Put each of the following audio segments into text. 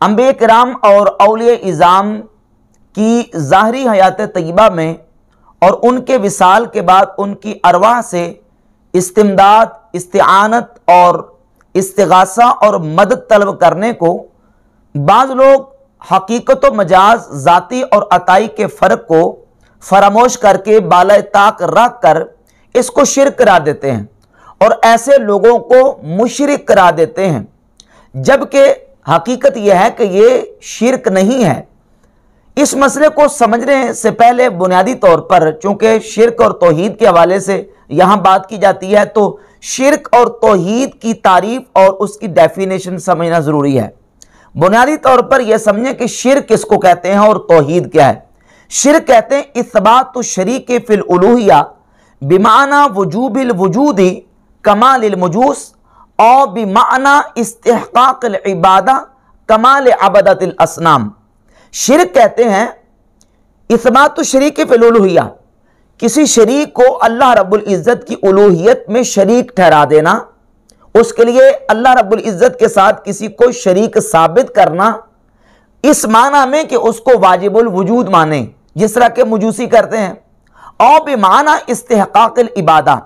अम्बे कराम और अलिय इज़ाम की ज़ाहरी हयात तयबा में और उनके विसाल के बाद उनकी अरवाह से इस्तेमदाद, इस्तेआनत और इस्तेगासा और मदद तलब करने को बाज़ लोग हकीकत व मजाज, ज़ाती और अताई के फ़र्क को फरामोश करके बाल ताक रख कर इसको शिर करा देते हैं और ऐसे लोगों को मुशरक करा देते हैं। जबकि हकीकत यह है कि ये शिरक नहीं है। इस मसले को समझने से पहले बुनियादी तौर पर चूँकि शिरक और तोहीद के हवाले से यहाँ बात की जाती है तो शिरक और तोहीद की तारीफ़ और उसकी डेफिनेशन समझना ज़रूरी है। बुनियादी तौर पर यह समझें कि शिर किसको कहते हैं और तोहीद क्या है। शिर कहते हैं इस इसबात तो शरीक फिल उलूहिया, बिमाना वजूबिल वजूदी कमाल मजूस और बिमाना इस्तेकाक इबादा कमाल अबदत असनाम। शिर कहते हैं इसबात तो शरीक फिल उलूहिया। किसी शरीक को अल्लाह रब्बुल इज़्ज़त की उलूहियत में शरीक ठहरा देना, उसके लिए अल्लाह रब्बुल इज़्ज़त के साथ किसी को शरीक साबित करना, इस माना में कि उसको वाजिबुल वजूद माने, जिस तरह के मजूसी करते हैं। और बेमाना इस्तेकाल इबादा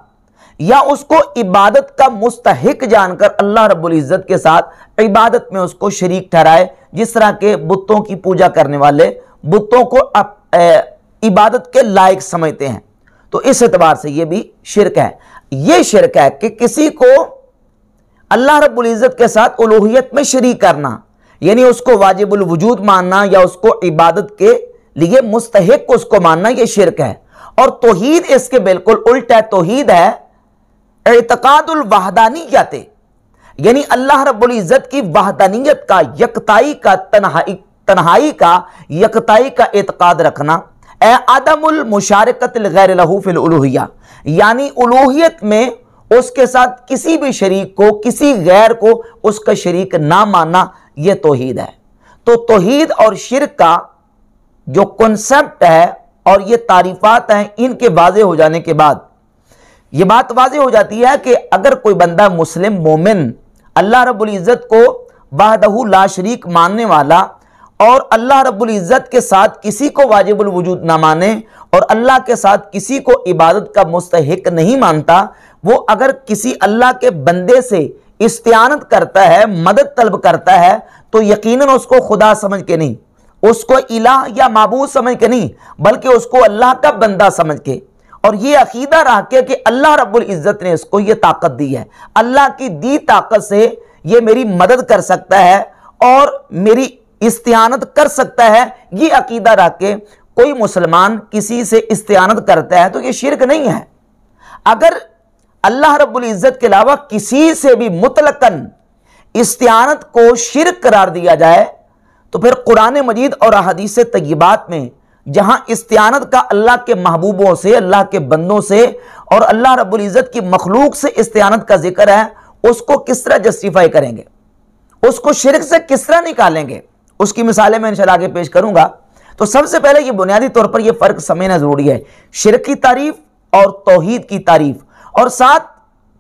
या उसको इबादत का मुस्तक जानकर अल्लाह रब्बुल इज़्ज़त के साथ इबादत में उसको शरीक ठहराए जिस तरह के बुतों की पूजा करने वाले बुतों को अप, ए, इबादत के लायक समझते हैं। तो इस एतबार से यह भी शिरक है। यह शिरक है कि किसी को अल्लाह रब्बुल इज़्ज़त के साथ उलूहियत में शरीक करना यानी उसको वाजिबुल वजूद मानना या उसको इबादत के लिए मुस्तक उसको मानना यह शिरक है। और तोहीद इसके बिल्कुल उल्टा तोहीद है एतकादुल वहदानियत, यानी अल्लाह रब्बुल इज़्ज़त की वहदानियत का, यकताई का, तनहाई तनहाई का, यकताई का एतकाद रखना। आदमुल मुशारकत गैर उलूहिया, यानी उलूहियत में उसके साथ किसी भी शरीक को, किसी गैर को उसका शरीक ना मानना यह तोहीद है। तो तोहीद और शिर का जो कॉन्सेप्ट है और ये तारीफात हैं, इनके वाजे हो जाने के बाद ये बात वाजे हो जाती है कि अगर कोई बंदा मुस्लिम मोमिन, अल्लाह रब्बुल इज़्ज़त को बादहू ला शरीक मानने वाला और अल्लाह रब्बुल इज़्ज़त के साथ किसी को वाजिबुल वजूद ना माने और अल्लाह के साथ किसी को इबादत का मुस्तक नहीं मानता, वो अगर किसी अल्लाह के बंदे से इस्तेआनत करता है, मदद तलब करता है तो यकीनन उसको खुदा समझ के नहीं, उसको इलाह या मबूद समझ के नहीं, बल्कि उसको अल्लाह का बंदा समझ के। और ये अकीदा रह के, कि अल्लाह रब्बुल इज़्ज़त ने इसको ये ताकत दी है। अल्लाह की दी ताकत से ये मेरी मदद कर सकता है और मेरी इस्तेआनत कर सकता है। ये अकीदा रख के कोई मुसलमान किसी से इस्तेआनत करता है तो ये शिरक नहीं है। अगर अल्लाह रब्बुल इज़्ज़त के अलावा किसी से भी मुतलकन इस्तेआनत को शिरक करार दिया जाए तो फिर कुरान मजीद और अहदीस तयबात में जहाँ इस्तेआनत का अल्लाह के महबूबों से, अल्लाह के बंदों से और अल्लाह रब्बुल इज़्ज़त की मखलूक से इस्तेआनत का ज़िक्र है, उसको किस तरह जस्टिफाई करेंगे? उसको शिरक से किस तरह निकालेंगे? उसकी मिसालें मैं इंशाल्लाह आगे पेश करूँगा। तो सबसे पहले ये बुनियादी तौर पर यह फ़र्क समझना ज़रूरी है। शिरक की तारीफ़ और तोहीद की तारीफ़। और साथ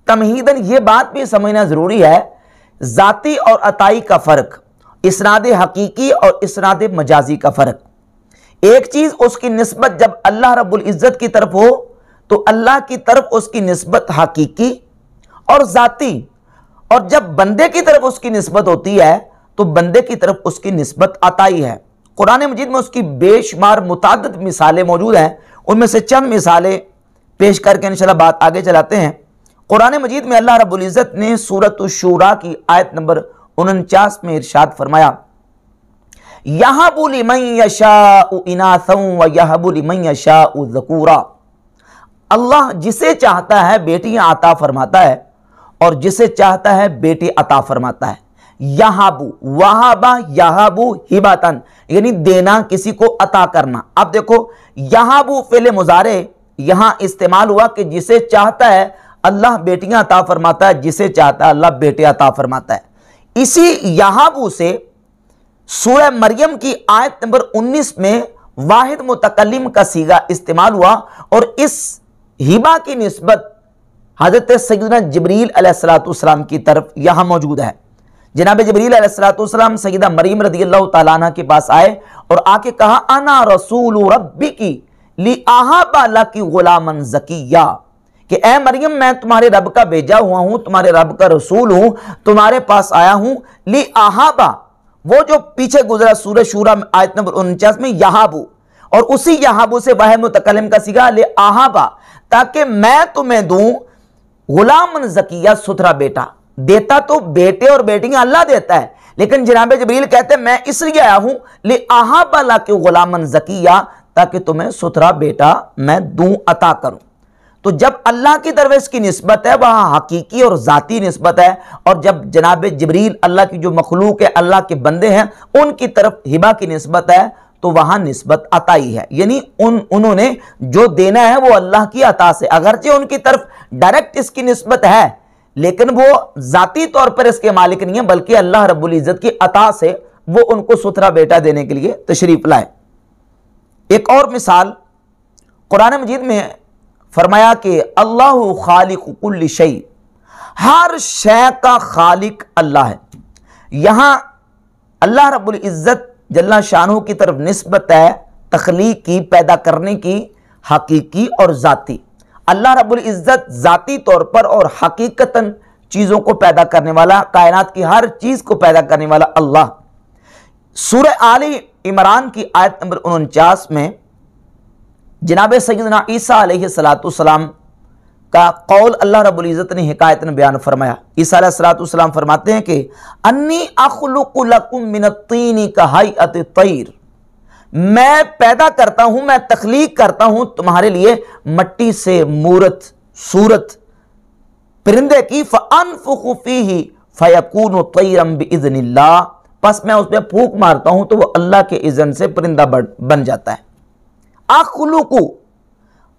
तमहीदन यह बात भी समझना ज़रूरी है, ज़ाती और अताई का फ़र्क इसनाद हकीकी और इसनाद मजाजी का फ़र्क। एक चीज़ उसकी नस्बत जब अल्लाह रब्बुल इज़्ज़त की तरफ़ हो तो अल्लाह की तरफ़ उसकी नस्बत हकीकी और ज़ाती। और जब बंदे की तरफ़ उसकी नस्बत होती है तो बंदे की तरफ़ उसकी नस्बत अताई है। कुरान मजीद में उसकी बेशुमार मुताद मिसालें मौजूद हैं। उनमें से चंद मिसालें पेश करके इंशाल्लाह बात आगे चलाते हैं। कुरान मजीद में अल्लाह रब्बुल इज़्ज़त ने सूरत शूरा की आयत नंबर उनचास में इरशाद फरमाया यहाबुल जकूरा। अल्लाह जिसे चाहता है, बेटियाँ अता फरमाता है, और जिसे चाहता है, बेटी अता फरमाता है। यहाबू, वहाबा यहाबू हिबातन, यानी देना किसी को अता करना। अब देखो, यहाबू फेले मुजारे, यहाँ इस्तेमाल हुआ कि जिसे चाहता है, अल्लाह बेटियाँ अता फरमाता है, जिसे चाहता है, अल्लाह बेटे अता फरमाता है। इसी यहाबू से सूर्य मरियम की आयत नंबर 19 में वाहिद मुतकलम का सीगा इस्तेमाल हुआ और इस हिबा की नस्बत हज़रत सैदना जबरील अलैहिस्सलाम की तरफ़ यहाँ मौजूद है। जनाब जबरील सईदा मरीम रदी अल्लाह तला के पास आए और आके कहा, अना रसूल रबी की ली आहा की गुलामन जकिया कि, ए मरियम, मैं तुम्हारे रब का भेजा हुआ हूँ, तुम्हारे रब का रसूल हूँ, तुम्हारे पास आया हूँ ली आहाबा वो जो पीछे गुजरा सूरज शूरा आयत नंबर उनचास में, यहाबू। और उसी यहाबू से वह मुतकलम का सिगा ले, आहाबा, ताकि मैं तुम्हें दूँ गुलाम जकिया सुथरा बेटा। देता तो बेटे और बेटियाँ अल्लाह देता है, लेकिन जनाब जबरील कहते हैं, मैं इसलिए आया हूँ, ले आहाबा ला के गुलामन जकिया, ताकि तुम्हें सुथरा बेटा मैं दूँ, अता करूँ। तो जब अल्लाह की तरफ़ इसकी नस्बत है, वह हकीकी और ज़ाती नस्बत है, और जब जनाब जबरील अल्लाह की जो मखलूक है, अल्लाह के बंदे हैं, उनकी तरफ़ हिबा की नस्बत है तो वहाँ नस्बत अताई है। यानी उन, उन्होंने जो देना है, वो अल्लाह की अता से। अगरचे उनकी तरफ़ डायरेक्ट इसकी नस्बत है, लेकिन वो ज़ाती तौर पर इसके मालिक नहीं है, बल्कि अल्लाह रब्बुल इज़्ज़त की अता से वो उनको सुथरा बेटा देने के लिए तशरीफ़ लाए। एक और मिसाल, कुरान मजीद में फरमाया कि अल्लाह खालिक कुल्ल शई, हर शय का खालिक अल्लाह है। यहाँ अल्लाह रब्बुल इज़्ज़त जल्ला शानू की तरफ़ नस्बत है, तखलीक की पैदा करने की, हकीकी और ज़ाती। अल्लाह रब्बुल इज़्ज़त ज़ाती तौर पर और हकीकतन चीज़ों को पैदा करने वाला, कायनात की हर चीज़ को पैदा करने वाला अल्लाह। सूर्य आली इमरान की आयत नंबर उनचास में जनाब सैदना ईसा सलाम का कौल अल्लाह रबुल्ज़त ने हिकायत ने बयान फरमाया। ईसा सलाम फरमाते हैं कि, अन्नी अखलुकुलकुमिनतीनी का हाईत तैर। मैं पैदा करता हूँ, मैं तख्लीक करता हूँ तुम्हारे लिए मट्टी से मूरत, सूरत। परिंदे की फ़नफुखी ही फ़यकून तैरम बिज़निल्ला बस मैं उस पर फूक मारता हूँ तो वह अल्लाह के इज़न से परिंदा बन जाता है। अखलुकु,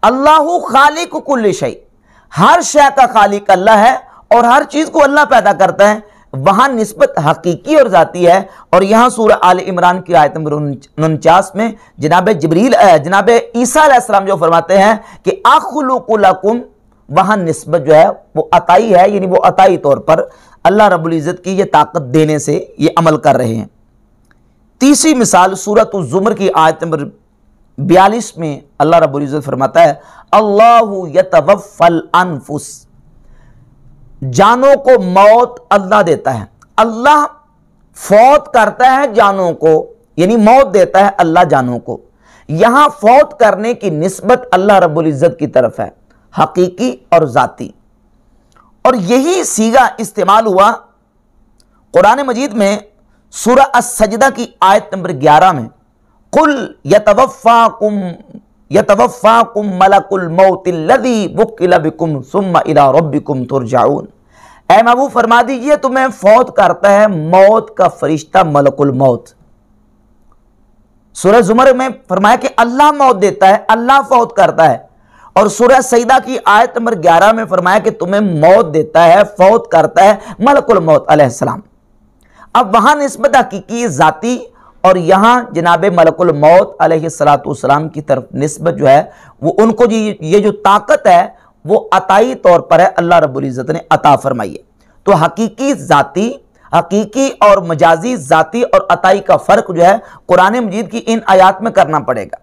अल्लाह खालिक कुल्ल शई हर शय का खालिक अल्लाह है और हर चीज़ को अल्लाह पैदा करता है। वहाँ निस्बत हकीकी और जाती है और यहाँ सूर्य आल इमरान की आयत नंबर उनचास में जनाब जबरील जनाब ईसा जो फरमाते हैं कि आखलुकुलकुम वहाँ निस्बत जो है वो अताई है, यानी वो अताई तौर पर अल्लाह रब्बुल इज़्ज़त की ये ताकत देने से ये अमल कर रहे हैं। तीसरी मिसाल सूरत जुमर की आयत नंबर बयालीस में अल्लाह रबुल्ज़त फरमाता है, अल्लाह अनफुस। जानों को मौत अल्लाह देता है। अल्लाह फौत करता है जानों को, यानी मौत देता है अल्लाह जानों को। यहाँ फौत करने की नस्बत अल्लाह रब्बुल इज़्ज़त की तरफ़ है, हकीकी और ज़ाती। और यही सीगा इस्तेमाल हुआ कुरान मजीद में सूरह सजदा की आयत नंबर 11 में। कुल यतवफ़ा कुम यतवफ़ा कुम मलकुल मौतिल्लदी वुक्किल बिकुम सुम्मा इला रब्बिकुम तुरजाउन ए महबूब, फरमा दीजिए तुम्हें फौत करता है मौत का फरिश्ता मलकुल मौत। सूरह जुमर में फरमाया कि अल्लाह मौत देता है, अल्लाह फौत करता है। और सूरह सईदा की आयत नंबर 11 में फरमाया कि तुम्हें मौत देता है, फौत करता है मलकुल मौत अलैहिस्सलाम अब वहाँ नस्बत हकीकी जाती और यहाँ जनाब मलकुल मौत सलाम की तरफ़ नस्बत जो है, वो उनको जी, ये जो ताकत है, वो अताई तौर पर है, अल्लाह रब्ज़त ने अता फरमाई है। तो हकीकी ज़ाती, हकीकी और मजाजी ज़ाती और अताई का फ़र्क जो है, कुरान मजीद की इन आयात में करना पड़ेगा।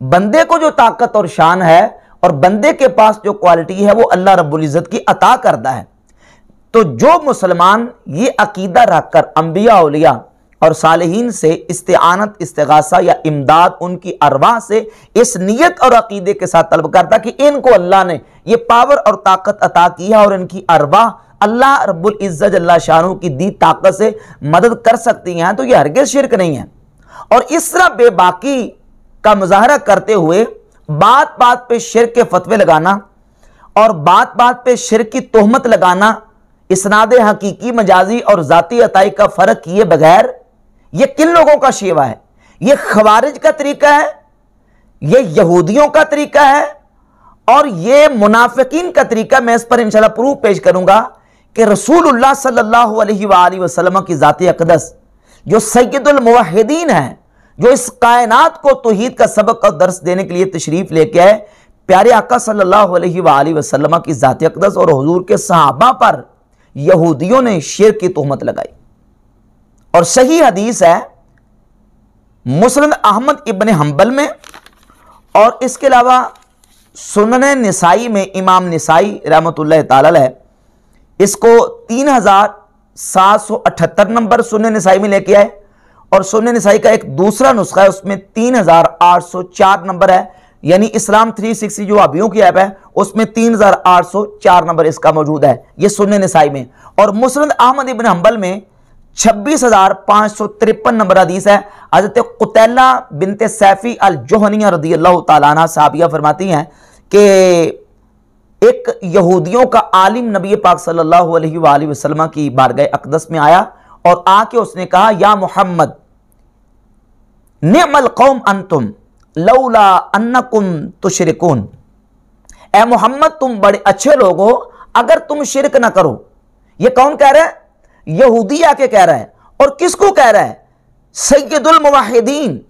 बंदे को जो ताकत और शान है, और बंदे के पास जो क्वालिटी है, वो अल्लाह रब्ज़त की अता करता है। तो जो मुसलमान ये अकीदा रखकर अम्बिया उलिया और सालहीन से इस्तेआनत, इस्तेगासा या इमदाद उनकी अरवा से इस नीयत और अकीदे के साथ तलब करता कि इनको अल्लाह ने ये पावर और ताकत अता की है और इनकी अरवा अल्लाह रब्बुल इज़्ज़त अल्लाह शाहू की दी ताकत से मदद कर सकती हैं। तो ये हरगिज शिरक नहीं है। और इस तरह बेबाकी का मुजाहरा करते हुए बात बात पे शिर के फतवे लगाना और बात बात पे शिर की तोहमत लगाना, इसनाद हकीकी, मजाजी और ज़ाती अताई का फ़र्क किए बगैर ये किन लोगों का शेवा है? ये खवारिज का तरीका है? ये यहूदियों का तरीका है? और ये मुनाफिकीन का तरीका मैं इस पर इंशाल्लाह प्रूफ पेश करूँगा कि रसूलुल्लाह सल्लल्लाहु अलैहि वसल्लम की ज़ाती अकदस, जो सैदुल मुवहिदीन है, जो इस कायनात को तोहीद का सबक और दर्स देने के लिए तशरीफ़ लेके आए, प्यारे आका सल्लल्लाहु अलैहि वसल्लम की ज़ाती अकदस और हजूर के सहाबा पर यहूदियों ने शेर की तोहमत लगाई। और सही हदीस है मुसरद अहमद इबन हम्बल में, और इसके अलावा सुनन निसाई में इमाम निसाई रहमत है इसको तीन हज़ार सात सौ अठहत्तर नंबर सुनन निसाई में लेके आए, और सुनन नसाई का एक दूसरा नुस्खा है, उसमें तीन हज़ार आठ सौ चार नंबर है, यानी इस्लाम 360 जो अभियों की ऐप है, उसमें 3804 नंबर इसका मौजूद है, ये सुनने निसाई में। और मुसरद अहमद इबन हम्बल में छब्बीस हज़ार पाँच सौ तिरपन नंबर हदीस है। हज़रत कुतैला बिनते सैफी अल जोहनिया रदी अल्लाह तला साबिया फरमाती हैं कि एक यहूदियों का आलिम नबी पाक सल्लल्लाहु अलैहि वसल्लम की बारगाह अकदस में आया और आके उसने कहा, या मोहम्मद, नेमल कौम अंतुम, लौला अन्नकुम तुशरिकुन। ए मोहम्मद, तुम बड़े अच्छे लोग हो, अगर तुम शिरक ना करो। ये कौन कह रहे है? यहूदी आके कह रहा है। और किसको कह रहा है? सैदुल मुवाहिदीन,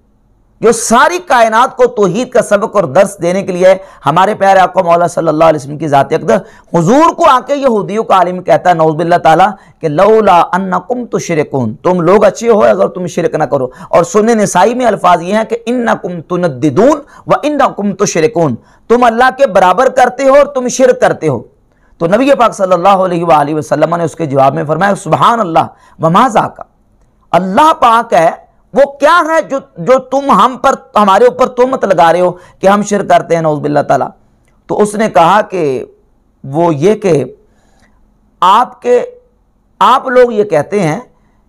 जो सारी कायनात को तोहीद का सबक और दर्स देने के लिए हमारे प्यारे आका मौला सल्लल्लाहु अलैहि वसल्लम की ज़ात अकदर हुजूर को आके यहूदियों का आलिम कहता है नौजबिल्ला ताला, कि लौला अन्नकुम तो शिरकुन तुम लोग अच्छे हो अगर तुम शिरक ना करो। और सुनने नसाई में अल्फाज ये हैं कि इन्नकुम तुनद्दिदून व इन्नकुम तो शिरकुन तुम अल्लाह के बराबर करते हो और तुम शिरक करते हो। तो नबी पाक सल्लल्लाहु अलैहि वसल्लम ने उसके जवाब में फरमाया सुबहान अल्लाह वमाजा का अल्लाह पाक है, वो क्या है जो जो तुम हम पर, हमारे ऊपर तुम मत लगा रहे हो कि हम शिर करते हैं नौजबिल्ला तला। तो उसने कहा कि, वो ये कि, आपके, आप लोग ये कहते हैं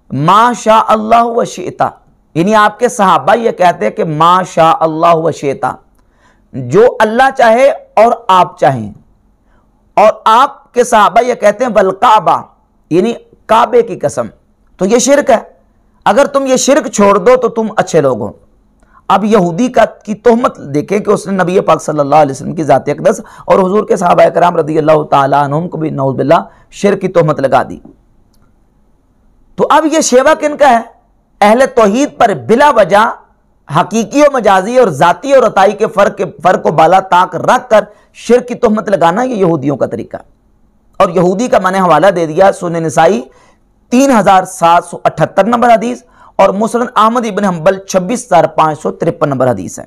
माँ शाह अल्लाह व शेता। यानी आपके सहाबा ये कहते हैं कि माँ शाह अल्लाह व शेता। जो अल्लाह चाहे और आप चाहें। और आपके साहबा ये कहते हैं बलकाबा यानी काबे की कसम। तो ये शिरक है। अगर तुम ये शिरक छोड़ दो तो तुम अच्छे लोग हो। अब यहूदी का की तोहमत देखें कि उसने नबी पाक सल्लल्लाहु अलैहि वसल्लम की ज़ात अकदस और हुजूर के साहबा कराम रदी अल्लाह तुम को भी नौजबिल्ला शिर की तोहमत लगा दी। तो अब यह शेवा किन का है? अहल तोहीद पर बिला वजह हकीकी और मजाजी और ज़ाती और अताई के फ़र्क के फ़र्क को बाला ताक रख कर शिर की तोहमत लगाना यह यहूदियों का तरीका। और यहूदी का मैंने हवाला दे दिया सुन नसाई तीन हज़ार सात सौ अठहत्तर नंबर हदीस और मुसरन अहमद इबन हम्बल छब्बीस हज़ार पाँच सौ तिरपन नंबर हदीस है।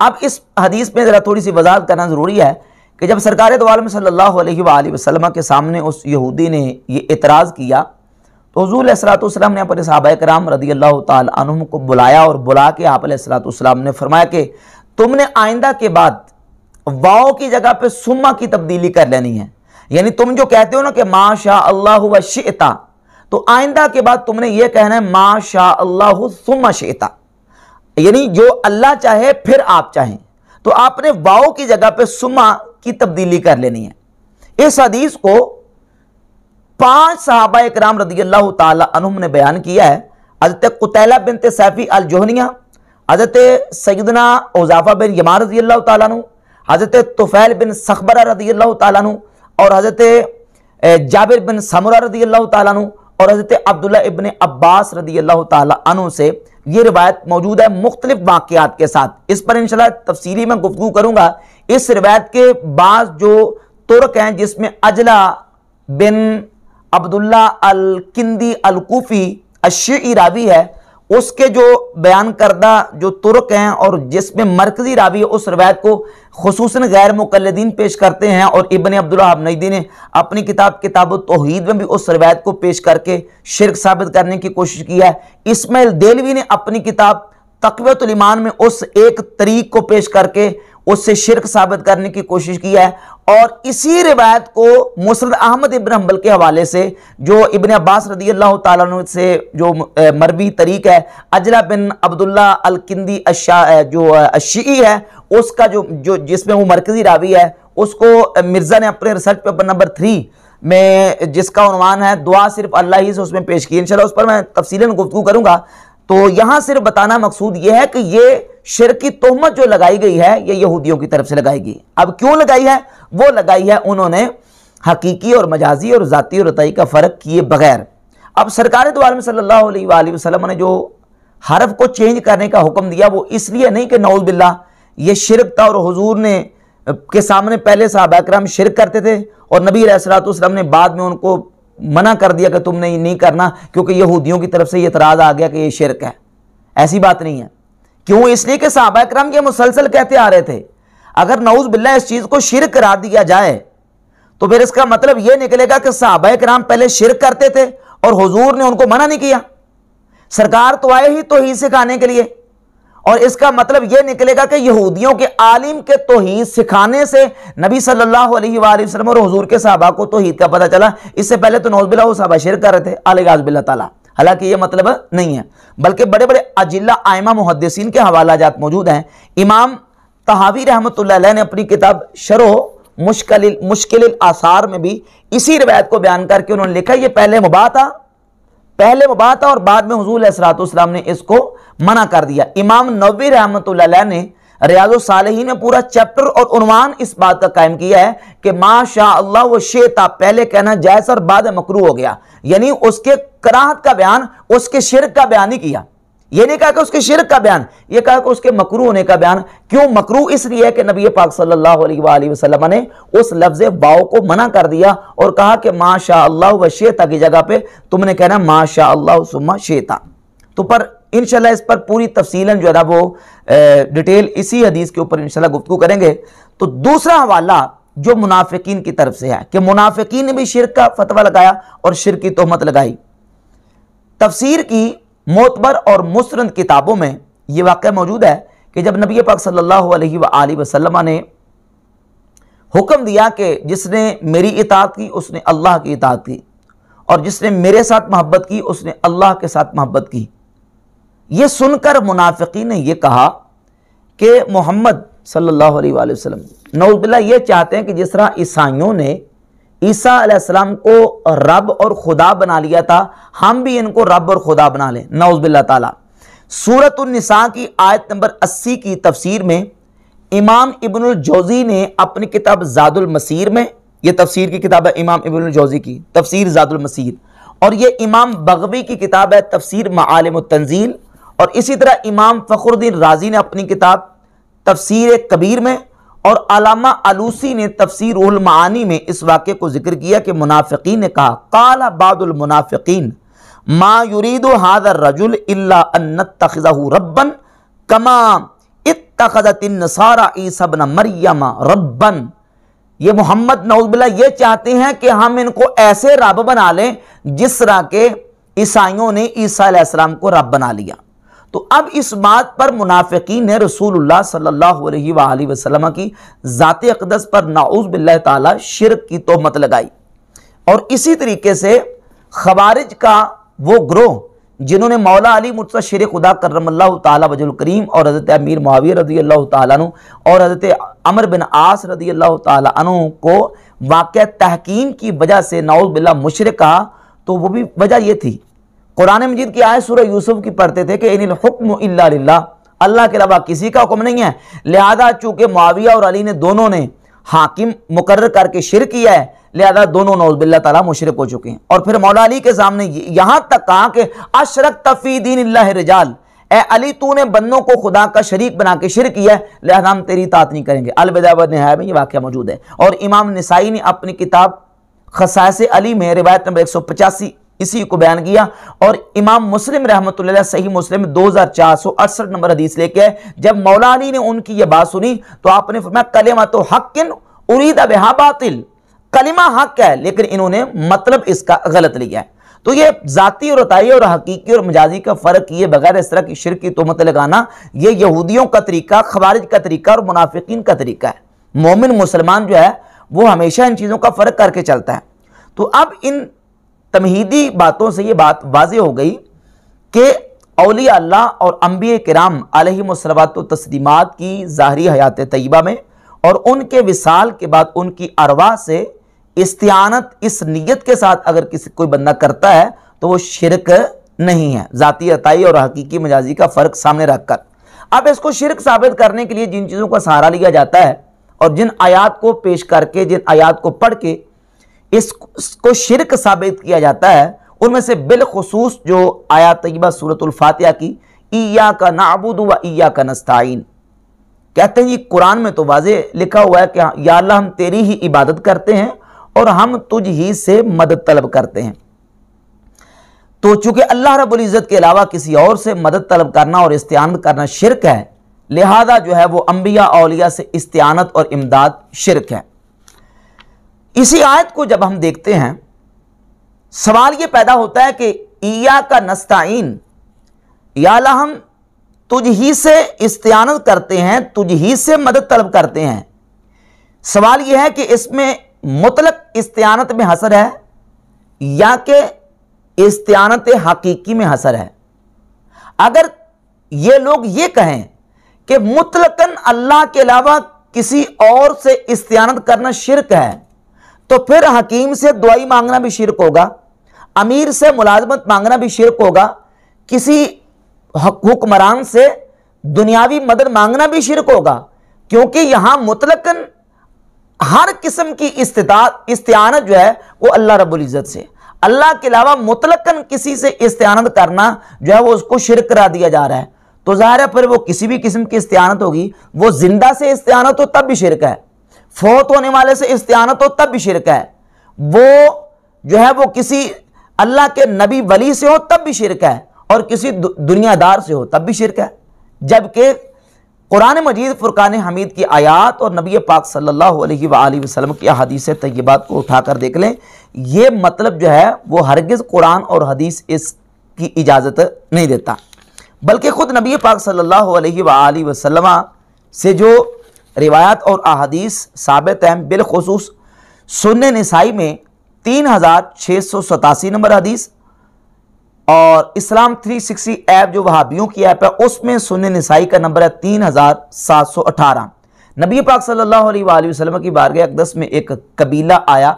अब इस हदीस में ज़रा थोड़ी सी वजाहत करना ज़रूरी है कि जब सरकार दोआलम सल्लल्लाहु अलैहि वसल्लम के सामने उस यहूदी ने ये एतराज़ किया तो हजूल असलातम ने अपने साहब कराम रदी अल्लाह तुम को बुलाया और बुला के आप सलाम ने फरमाया कि तुमने आइंदा के बाद वाओ की जगह पे सुम्मा की तब्दीली कर लेनी है। यानी तुम जो कहते हो ना कि माँ शाह अल्लाह व शेता तो आइंदा के बाद तुमने ये कहना है माँ शाह अल्लाह सुम शेता। यानी जो अल्लाह चाहे, फिर आप चाहें। तो आपने वाओ की जगह पे सुमा की तब्दीली कर लेनी है। इस हदीस को पाँच साहबा इकराम रदी अल्लाह तुम ने बयान किया है। हज़रत कुतैला बिन सैफी अल जोहनिया हज़रत सैदना उजाफा बिन यमार रज़ी अल्लाह तु हज़रत तुफैल बिन सखबरा रदी अल्लाह तु और हज़रत जाबिर बिन समरा रदी अल्लाह तु और हज़रत अब्दुल्ला इबन अब्बास रदी अल्लाह तु से ये रिवायत मौजूद है मुख्तलिफ़ वाक़ात के साथ। इस पर इंशाल्लाह तफसीली में गुफ्तु करूँगा। इस रिवायत के बाद जो तुर्क हैं जिसमें अजला बिन अब्दुल्ला अल किंदी अल कूफ़ी अशी रावी है, उसके जो बयान करदा जो तुर्क हैं और जिसमें मरकजी रावी है उस रवायत को खसूस गैर मुकलदीन पेश करते हैं और इबन अब्दुल्ला हबनैदी ने अपनी किताब किताब तोहीद में भी उस रवायत को पेश करके शिरक साबित करने की कोशिश की है। इसमाइल देलवी ने अपनी किताब तकवतुलमान में उस एक तरीक को पेश करके उससे शिरक साबित करने की कोशिश की है और इसी रिवायत को मुसरद अहमद इबन हम्बल के हवाले से, जो इबन अब्बास रदी अल्लाह से जो मरबी तरीक है, अजला बिन अब्दुल्ला अल किंदी अशा जो अशी है, उसका जो जो जिसमें वो मरकजी रावी है, उसको मिर्ज़ा ने अपने रिसर्च पेपर नंबर थ्री में जिसका है, दुआ सिर्फ़ अल्लाह ही से उसमें पेश की इंशाल्लाह उस पर मैं तफसीला गुफ्तू करूँगा। तो यहाँ सिर्फ़ बताना मकसूद यह है कि यह शिर की तोहमत जो लगाई गई है, ये यहूदियों की तरफ़ से लगाई गई। अब क्यों लगाई है? वो लगाई है उन्होंने हकीकी और मजाजी और ज़ाती और रतई का फ़र्क किए बगैर। अब सरकार द्वार में सल्लल्लाहु अलैहि वसल्लम ने जो हरफ को चेंज करने का हुक्म दिया, वो इसलिए नहीं कि नौज बिल्ला ये शिरक था और हजूर ने, के सामने पहले साहब अक्रम शिरक करते थे और नबी वसलाम ने बाद में उनको मना कर दिया कि तुमने ये नहीं करना, क्योंकि यहूदियों की तरफ़ से ये इतराज़ आ गया कि ये शिरक है। ऐसी बात नहीं है। क्यों? इसलिए कि साहबा करम ये मुसलसल कहते आ रहे थे, अगर नऊज बिल्ला इस चीज़ को शिर करार दिया जाए तो फिर इसका मतलब यह निकलेगा कि साहबा कराम पहले शिर करते थे और हुजूर ने उनको मना नहीं किया। सरकार तो आए ही तो ही सिखाने के लिए। और इसका मतलब यह निकलेगा कि यहूदियों के आलिम के तोहीद सिखाने से नबी सल्लल्लाहु अलैहि वसल्लम और हुजूर के साहबा को तोहीद का पता चला। इससे पहले तो नौजबिल्ला वो शिर कर रहे थे अलगाजबिल्ला ताला। हालाँकि यह मतलब नहीं है, बल्कि बड़े बड़े अजिल्ला आयमा मुहदसिन के हवाला जात मौजूद हैं। इमाम तहावी रहमत ने अपनी किताब शरो मुश्किल मुश्किल आसार में भी इसी रवायत को बयान करके उन्होंने लिखा यह पहले मुबा था पहले बात था और बाद में हजूल असरातम ने इसको मना कर दिया। इमाम नबी रहमत ने रियाज सालही ने पूरा चैप्टर और उनवान इस बात का कायम किया है कि माशा शाह वो शेता पहले कहना जायसर बाद मकरू हो गया। यानी उसके कराहत का बयान, उसके शिरक का बयान ही किया। ये नहीं कहा कि उसके शिरक का बयान, ये कहा कि उसके मकरू होने का बयान। क्यों मकरू? इसलिए कि नबी पाक सल्लल्लाहु अलैहि वसल्लम ने उस लफ्ज बाव को मना कर दिया और कहा कि माशा अल्लाह व शेता की जगह पे तुमने कहना माशा अल्लाह सुम्मा शेता। तो पर इनशाला इस पर पूरी तफसीलन जो है ना वो डिटेल इसी हदीस के ऊपर इनशाला गुफ्तु करेंगे। तो दूसरा हवाला जो मुनाफिकीन की तरफ़ से है कि मुनाफिकीन ने भी शिर का फतवा लगाया और शिर की तोहमत लगाई। तफसीर की मोतबर और मुस्रंद किताबों में यह वाक़ मौजूद है कि जब नबी पाक सल्लल्लाहु अलैहि वसल्लम ने हुक्म दिया कि जिसने मेरी इतात की, उसने अल्लाह की इतात की और जिसने मेरे साथ मोहब्बत की, उसने अल्लाह के साथ मोहब्बत की। यह सुनकर मुनाफिकी ने यह कहा कि मोहम्मद सल्लल्लाहु अलैहि वसल्लम नौजबिल्ला ये चाहते हैं कि जिस तरह ईसाइयों ने ईसा अलैहिस्सलाम को रब और खुदा बना लिया था। हम भी इनको रब और खुदा बना लें। नौजबिल्ला ताला। सूरत निसा की आयत नंबर 80 की तफसीर में इमाम इब्नुल जौजी ने अपनी किताब जादुल मसीर में यह तफसीर की किताब है इमाम इब्नुल जौजी की, तफसीर जादुल मसीर। और यह इमाम बगवी की किताब है तफसीर मालम तंजील और इसी तरह इमाम फ़खरुद्दीन राज़ी ने अपनी किताब तफसीर कबीर में और अलामा आलूसी ने तफसीर मानी में इस वाक्य को ज़िक्र किया कि मुनाफिकीन ने कहा, काला बादुल मुनाफिकीन, मा हादर रजुल तखजहू रब्बन, कमा इतखजतिन ईसबन मरियम रब्बन। ये मोहम्मद नौजबिल्ला ये चाहते हैं कि हम इनको ऐसे रब बना लें जिस तरह के ईसाइयों ने ईसा को रब बना लिया। तो अब इस बात पर मुनाफिकीन ने रसूलुल्लाह सल्लल्लाहु अलैहि वसल्लम की ज़ात अकदस पर नाउज बिल्ला ताला शिरक की तोहमत लगाई। और इसी तरीके से खबारिज का वो ग्रोह, जिन्होंने मौला अली मुर्तज़ा शेर खुदा करम तजल करीम और हज़रत अमीर मुआविया रदी अल्लाह तु और हज़रत अमर बिन आस रदी अल्लाह तु को वाक़ तहकीम की वजह से नाउज बिल्ला मुशरक कहा तो वो भी वजह ये थी कुरान मजीद की आय सूर्य यूसुफ की पढ़ते थे कि इन हुक्म अल्लाह के अलावा किसी का हुक्म नहीं है। लिहाजा चूँकि मुआविया और अली ने दोनों ने हाकिम मुकर करके शिर किया है, लिहाजा दोनों नौजबिल्ला तला मुशरक हो चुके हैं। और फिर मौला अली के सामने यहाँ तक कहा कि अशरक तफीदीन रजाल, ए अली तू ने बंदों को खुदा का शरीक बना के शिर किया है, लिहाजा हम तेरी तात नहीं करेंगे। अलविदावत नहाया में ये वाक्य मौजूद है। और इमाम नसाई ने अपनी किताब खसास अली में रिवायत नंबर एक सौ पचासी इसी को बयान किया। और इमाम मुस्लिम रहमत सही मुस्लिम, दो हज़ार चार सौ अड़सठ नंबर हदीस लेके जब मौलानी ने उनकी यह बात सुनी तो आपने फरमाया, कलेमा तो हकिन उरीदा बेहा बातिल। कलिमा हक है, लेकिन इन्होंने मतलब इसका गलत लिया है। तो ये जाती और रताई और हकीकी और मजाजी का फ़र्क किए बगैर इस तरह की शिर की तोहमत लगाना, ये यहूदियों का तरीका खबारिज का तरीका और मुनाफिकीन का तरीका है। मोमिन मुसलमान जो है, वो हमेशा इन चीज़ों का फ़र्क करके चलता है। तो अब इन तमहीदी बातों से ये बात वाज हो गई कि अलिया अल्लाह और अम्बिय कराम अलहमसलवात तस्लीमत की ज़ाहरी हयात तयबा में और उनके विसाल के बाद उनकी अरवा से इस्तियानत इस नीयत के साथ अगर किसी, कोई बंदा करता है तो वो शिरक नहीं है। ज़ाती अताई और हकीकी मजाजी का फ़र्क सामने रखकर। अब इसको शिरक साबित करने के लिए जिन चीज़ों का सहारा लिया जाता है और जिन आयात को पेश करके, जिन आयात को पढ़ के इसको शिरक साबित किया जाता है उनमें से बिलखसूस जो आया तयबा सूरतुल्फातिया की ईया का नाबुद व ईया का नस्ताइन कहते हैं ये कुरान में तो वाजे लिखा हुआ है कि हाँ, या हम तेरी ही इबादत करते हैं और हम तुझ ही से मदद तलब करते हैं। तो चूँकि अल्लाह रब्बुल इज़्ज़त के अलावा किसी और से मदद तलब करना और इस्तेआनत करना शिरक है लिहाजा जो है वो अम्बिया अलिया से इस्तेआनत और इमदाद शिरक है। इसी आयत को जब हम देखते हैं, सवाल ये पैदा होता है कि ईया का नस्ताइन, या हम तुझ ही से इस्तेआनत करते हैं, तुझ ही से मदद तलब करते हैं। सवाल यह है कि इसमें मुतलक इस्तेआनत में हसर है, या कि इस्तेआनत हकीकी में हसर है? अगर ये लोग ये कहें कि मुतलकन अल्लाह के अलावा किसी और से इस्तेआनत करना शिरक है तो फिर हकीम से दुआई मांगना भी शिरक होगा, अमीर से मुलाजमत मांगना भी शिरक होगा, किसी हुक्मरान से दुनियावी मदद मांगना भी शिरक होगा, क्योंकि यहाँ मुतलकन हर किस्म की इस्तेआनत जो है, वो अल्लाह रब्बुल इज़्ज़त से। अल्लाह के अलावा मुतलकन किसी से इस्तेआनत करना जो है, वो उसको शिरक करा दिया जा रहा है। तो ज़ाहिर है, फिर वो किसी भी किस्म की इस्तेआनत होगी, वो ज़िंदा से इस्तेआनत हो, तब भी शिरक है। फौत होने वाले से इस्तेआनत हो, तब भी शिरक है। वो जो है, वो किसी अल्लाह के नबी वली से हो, तब भी शिरक है। और किसी दुनियादार से हो, तब भी शिरक है। जबकि कुरान मजीद, फ़ुरकान हमीद की आयात और नबी पाक सल्लल्लाहु अलैहि वसल्लम की हदीस तय्यबात को उठाकर देख लें, ये मतलब जो है, वो हरगिज़ कुरान और हदीस इसकी इजाज़त नहीं देता। बल्कि ख़ुद नबी पाक सल्लल्लाहु अलैहि से जो रिवायात और अहदीस साबित हैं, बिलखसूस सुन्न नसाई में तीन हज़ार छः सौ सतासी नंबर हदीस और इस्लाम 360 ऐप जो वहाबियों की ऐप है, उसमें सुन्नी नसाई का नंबर है तीन हज़ार सात सौ अठारह। नबी पाक सल्लल्लाहु अलैहि वसल्लम की बारगाह अकदस में एक कबीला आया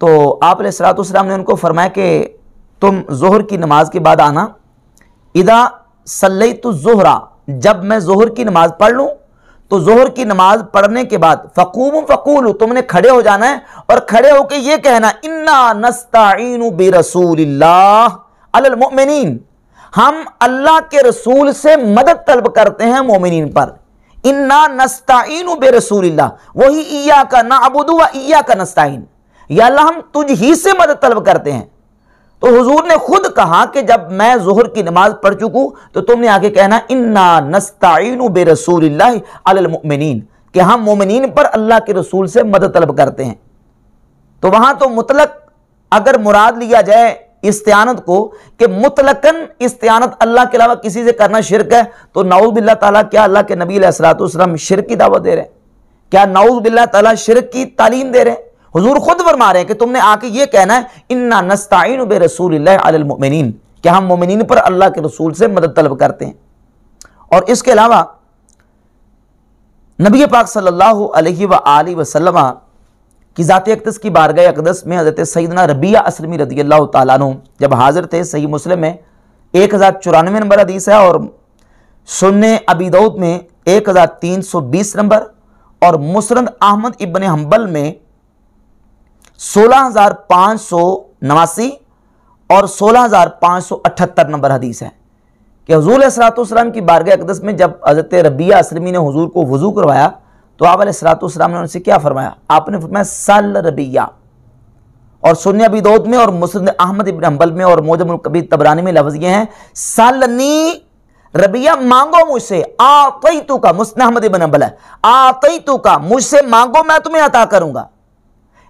तो आप सलाम ने उनको फरमाया कि तुम जोहर की नमाज़ के बाद आना। इदा सल्लई तो जोहरा, जब मैं जोहर की नमाज़ पढ़ लूँ तो जोहर की नमाज़ पढ़ने के बाद, फ़कूम फ़कूल, तुमने खड़े हो जाना है और खड़े होकर यह कहना, इन्ना नस्ताइन बेरसूल अलमिन हम अल्लाह के रसूल से मदद तलब करते हैं मोमिन पर। इन्ना नस्ताइन बे रसूल वही ईया का ना अबुदू ईया का नस्ताइन या अल्लाह, हम तुझ ही से मदद तलब करते हैं। तो हुजूर ने खुद कहा कि जब मैं जोहर की नमाज़ पढ़ चुकू तो तुमने आगे कहना, इन्ना नस्ताइन बे रसूल अलमिन कि हम मोमिन पर अल्लाह के रसूल से मदद तलब करते हैं। तो वहाँ तो मुतलक अगर मुराद लिया जाए इस्तेआनत को, कि मुतलकन इस्तेआनत अल्लाह के अलावा किसी से करना शिरक है तो नाउज बिल्ला ताला क्या अल्लाह के नबी सलाम शिरक की दावत दे रहे हैं? क्या नाउज बिल्ला ताला शिरक की तालीम दे रहे हैं? हुजूर खुद फरमा रहे हैं कि तुमने आके ये कहना है, इन्ना नस्ताइन बे रसूलमिन कि हम मोमिन पर अल्लाह के रसूल से मदद तलब करते हैं? और इसके अलावा नबी पाक सल्लल्लाहु अलैहि वसल्लम कि ज़ात अकदस की बारगाह अकदस में हज़रत सईदना रबिया असलमी रदी अल्लाह तु जब हाजिर थे, सही मुस्लिम में, एक हज़ार चौरानवे नंबर हदीस है और सुन्ने अबीदौद में एक हज़ार तीन सौ बीस नंबर और मुसरद अहमद इबन हम्बल में सोलह और सोलह नंबर हदीस है कि हजूल सलाम की बारगाह अकदस में जब हज़रत रबिया असलमी ने हजूर को वज़ू करवाया तो आप सलाम ने उनसे क्या फरमाया? आपने फरमाया सल रबिया। और सुनिया बिदौद में और मुस्लिम अहमद इबन हम्बल में और मोजम तबरानी में लफ्ज ये हैं सलनी रबिया, मांगो मुझसे। आतई तू का मुस्लिम अहमद इबन हम्बल है। आतई तू का मुझसे मांगो, मैं तुम्हें अता करूँगा।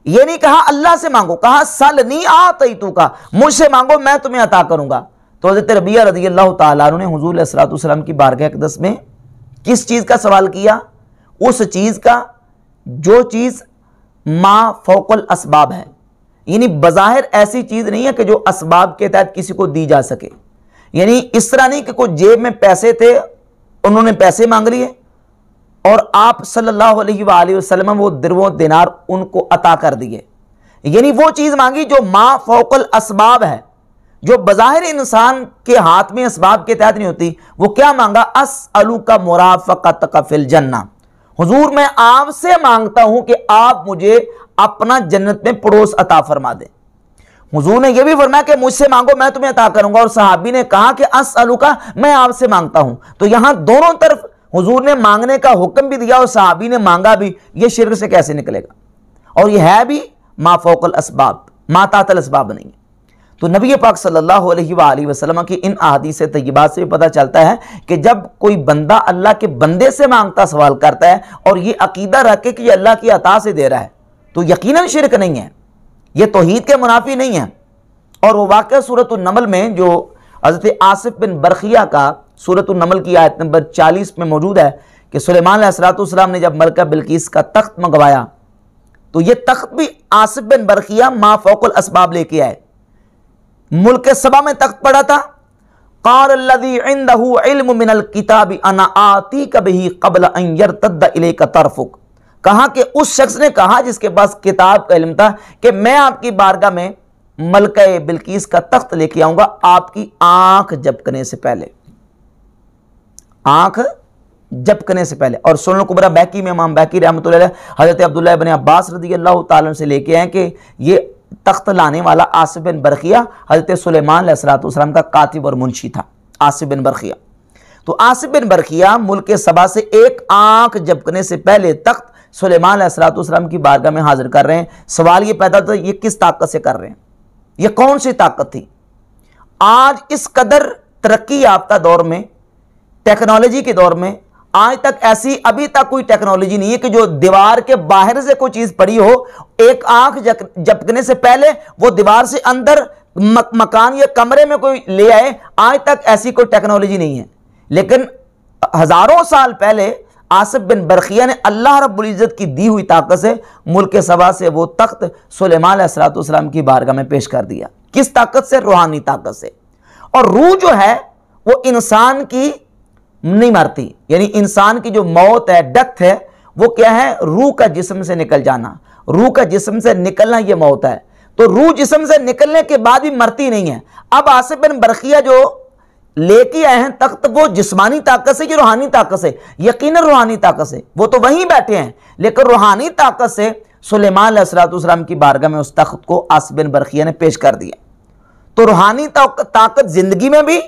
ये नहीं कहा अल्लाह से मांगो, कहा, सलनी आतई तू का। मुझसे मांगो, मैं तुम्हें अता करूँगा। तो हज़रत रबिया रज़ी अल्लाह तु हजूल सलाम की बारगाह अकदस में किस चीज़ का सवाल किया? उस चीज़ का, जो चीज़ मा फोकल असबाब है। यानी बज़ाहिर ऐसी चीज़ नहीं है कि जो असबाब के तहत किसी को दी जा सके। यानी इस तरह नहीं कि कोई जेब में पैसे थे, उन्होंने पैसे मांग लिए। और आप सल्लल्लाहु अलैहि वसल्लम वो दिरवो दिनार उनको अता कर दिए। यानी वो चीज़ मांगी जो मा फोकल असबाब है, जो बज़ाहिर इंसान के हाथ में असबाब के तहत नहीं होती, वो क्या मांगा? अस अलू का मुराफ़त का फिल जन्ना। हुजूर, मैं आपसे माँगता हूँ कि आप मुझे अपना जन्नत में पड़ोस अता फरमा दें। हुजूर ने यह भी फरमाया कि मुझसे मांगो, मैं तुम्हें अता करूँगा। और साहबी ने कहा कि अस अलू का मैं आपसे माँगता हूँ। तो यहाँ दोनों तरफ़ हुजूर ने मांगने का हुक्म भी दिया और साहबी ने मांगा भी यह शिरक से कैसे निकलेगा? और यह है भी मा फ़ोकल इसबाब मातातल इसबाब नहीं तो नबी पाक सल्लल्लाहु अलैहि वसल्लम की इन अहादीस तय्यबात से भी पता चलता है कि जब कोई बंदा अल्लाह के बंदे से माँगता, सवाल करता है और ये अकीदा रखे कि अल्लाह की अता से दे रहा है तो यकीनन शिरक नहीं है। ये तोहीद के मुनाफी नहीं है। और वो वाक़ सूरत नमल में जो हज़रत आसिफ बिन बरखिया का सूरत नमल की आयत नंबर चालीस में मौजूद है कि सुलेमान सलाम ने जब मलका बिल्किस का तख्त मंगवाया तो ये तख्त भी आसिफ बिन बरखिया मा फ़ोकुल असबाब लेके आए। मुल्क सबा में तख्त पड़ा था। तरफुक। कहा कि उस शख्स ने कहा जिसके पास किताब का इलम था कि मैं आपकी बारगाह में मलक बिल्किस का तख्त लेके आऊँगा आपकी आँख जपकने से पहले। आँख जपकने से पहले। और सुन कुबरा बैकी में इमाम बैकी रहमत हज़रत अब्दुल्ला बन अब्बास रदी अल्लाह ताला से लेके आए कि ये तख्त लाने वाला आसिफ बिन बरखिया हज़रत सुलेमान सलाम का कातिब और मुंशी था, आसिफ बिन बरखिया। तो आसिफ बिन बरखिया मुल्क सभा से एक आँख जपकने से पहले तख्त सुलेमान सलाम की बारगाह में हाजिर कर रहे हैं। सवाल ये पैदा था ये किस ताकत से कर रहे हैं? ये कौन सी ताकत थी? आज इस कदर तरक्की याफ्ता दौर में, टेक्नोलॉजी के दौर में, आज तक ऐसी अभी तक कोई टेक्नोलॉजी नहीं है कि जो दीवार के बाहर से कोई चीज़ पड़ी हो, एक आँख झपकने से पहले वो दीवार से अंदर मकान या कमरे में कोई ले आए, आज तक ऐसी कोई टेक्नोलॉजी नहीं है। लेकिन हज़ारों साल पहले आसिफ बिन बरखिया ने अल्लाह रब्बुल की दी हुई ताकत से मुल्क सभा से वो तख्त सुलेमान सलाम की बारगाह में पेश कर दिया। किस ताकत से? रूहानी ताकत से। और रूह जो है, वो इंसान की नहीं मरती। यानी इंसान की जो मौत है, डेथ है, वो क्या है? रूह का जिस्म से निकल जाना। रूह का जिस्म से निकलना ये मौत है। तो रूह जिस्म से निकलने के बाद भी मरती नहीं है। अब आसिफ बिन बरखिया जो लेके आए हैं तख्त वो जिस्मानी ताकत से कि रूहानी ताकत से? यकीन रूहानी ताकत से। वो तो वहीं बैठे हैं। लेकिन रूहानी ताकत से सुलेमान सलाम की बारगाह में उस तख्त को आसबिन बरखिया ने पेश कर दिया। तो रूहानी ताकत ज़िंदगी में भी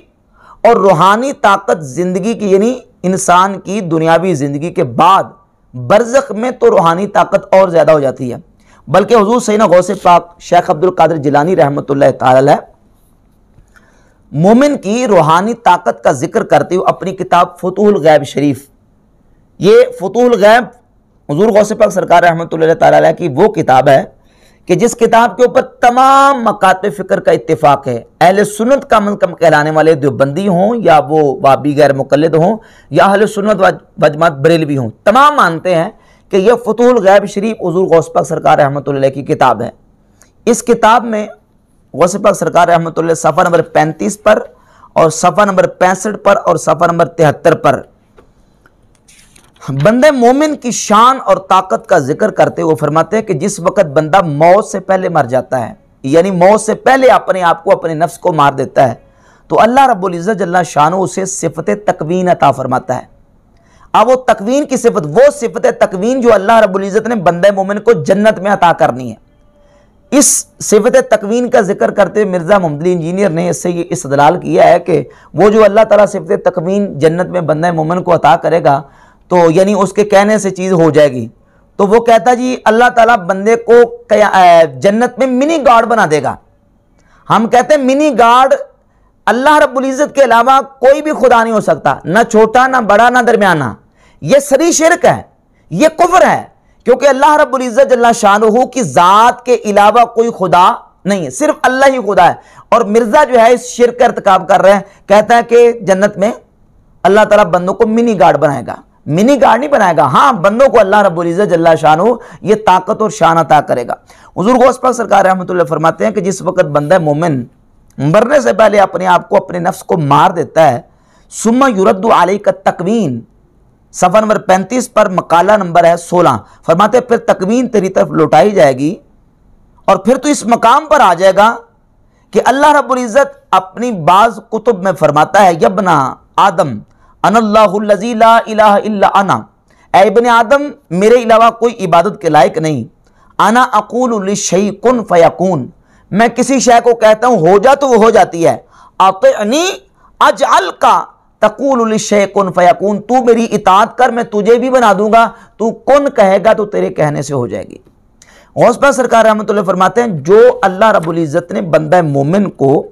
और रूहानी ताकत ज़िंदगी की, यानी इंसान की दुनियावी ज़िंदगी के बाद बरज़ख में तो रूहानी ताकत और ज़्यादा हो जाती है। बल्कि हजूर सैन गौसे पाक शेख अब्दुल कादिर जिलानी रहमत है मोमिन की रूहानी ताकत का ज़िक्र करते हुए अपनी किताब फतूल गैब शरीफ। ये फतूल गैब, हजूर गौसे पाक सरकार रहमत की वो किताब है कि जिस किताब के ऊपर तमाम मकात फ़िक्र का इतफाक़ है। अहल सुनत का कम कहलाने वाले देवबंदी हों या वो वाबी गैर मुकलद हों या अहल सुनत वजमत बरेलवी हों, तमाम मानते हैं कि यह फतूल गैब शरीफ हजूर गौसपाक सरकार रहमत की किताब है। इस किताब में गौसपाक सरकार रहमत सफ़ा नंबर पैंतीस पर और सफ़ा नंबर पैंसठ पर और सफ़ा नंबर तिहत्तर पर। बंदे मोमिन की शान और ताकत का ज़िक्र करते हुए फरमाते हैं कि जिस वक्त बंदा मौत से पहले मर जाता है, यानी मौत से पहले अपने आप को, अपने नफ्स को मार देता है तो अल्लाह रब्बुल इज़्ज़त जल्ला शान उसे सिफत तकवीन अता फरमाता है। अब वो तकवीन की सिफत, वो सिफत तकवीन जो अल्लाह रब्बुल इज़्ज़त ने बंदे मोमिन को जन्नत में अता करनी है। इस सिफत तकवीन का ज़िक्र करते मिर्ज़ा मोहम्मदी इंजीनियर ने इससे ये इस्तलाल किया है कि वो जो अल्लाह ताला सिफत तकवीन जन्नत में बंदा मोमिन को अता करेगा तो यानी उसके कहने से चीज़ हो जाएगी। तो वो कहता जी, अल्लाह ताला बंदे को जन्नत में मिनी गार्ड बना देगा। हम कहते हैं मिनी गार्ड अल्लाह रब्बुल के अलावा कोई भी खुदा नहीं हो सकता। ना छोटा, ना बड़ा, ना दरमियाना। ये सरी शिरक है, ये कुफर है। क्योंकि अल्लाह रब्बुल इज़्ज़त जल्ला शाहू की ज़ात के अलावा कोई खुदा नहीं है, सिर्फ़ अल्लाह ही खुदा है। और मिर्ज़ा जो है, इस शिरक का कर रहे हैं, कहता है कि जन्नत में अल्लाह ताला बंदों को मिनी गार्ड बनाएगा। मिनी गार्ड नहीं बनाएगा हाँ बंदों को अल्लाह रबुल्ज़त जल्ला शान ये ताकत और शान अता करेगा। हजूर गोस्पा सरकार रहमत फरमाते हैं कि जिस वक्त बंदा मोमिन, मरने से पहले अपने आप को, अपने नफ्स को मार देता है, सुम्मा युरद्दु आली का तकवीन सफ़र नंबर पैंतीस पर मकाला नंबर है सोलह। फरमाते फिर तकवीन तेरी तरफ़ लौटाई जाएगी और फिर तो इस मकाम पर आ जाएगा कि अल्लाह रब्बुल इज़्ज़त अपनी बाज़ कुतुब में फरमाता है, यबना आदम अनल्लाजीला एबन आदम, मेरे अलावा कोई इबादत के लायक नहीं। अना अकूल शई कुन फ़याकून। मैं किसी शय को कहता हूँ, हो जा तो वो हो जाती है। अतनी अजअल का तकूल शय कुन फ़याकून, तू मेरी इतात कर, मैं तुझे भी बना दूँगा। तू कौन कहेगा तो तेरे कहने से हो जाएगी। गौसपा सरकार रहमत फरमाते हैं, जो अल्लाह रब्बुल इज़्ज़त ने बंदा मोमिन को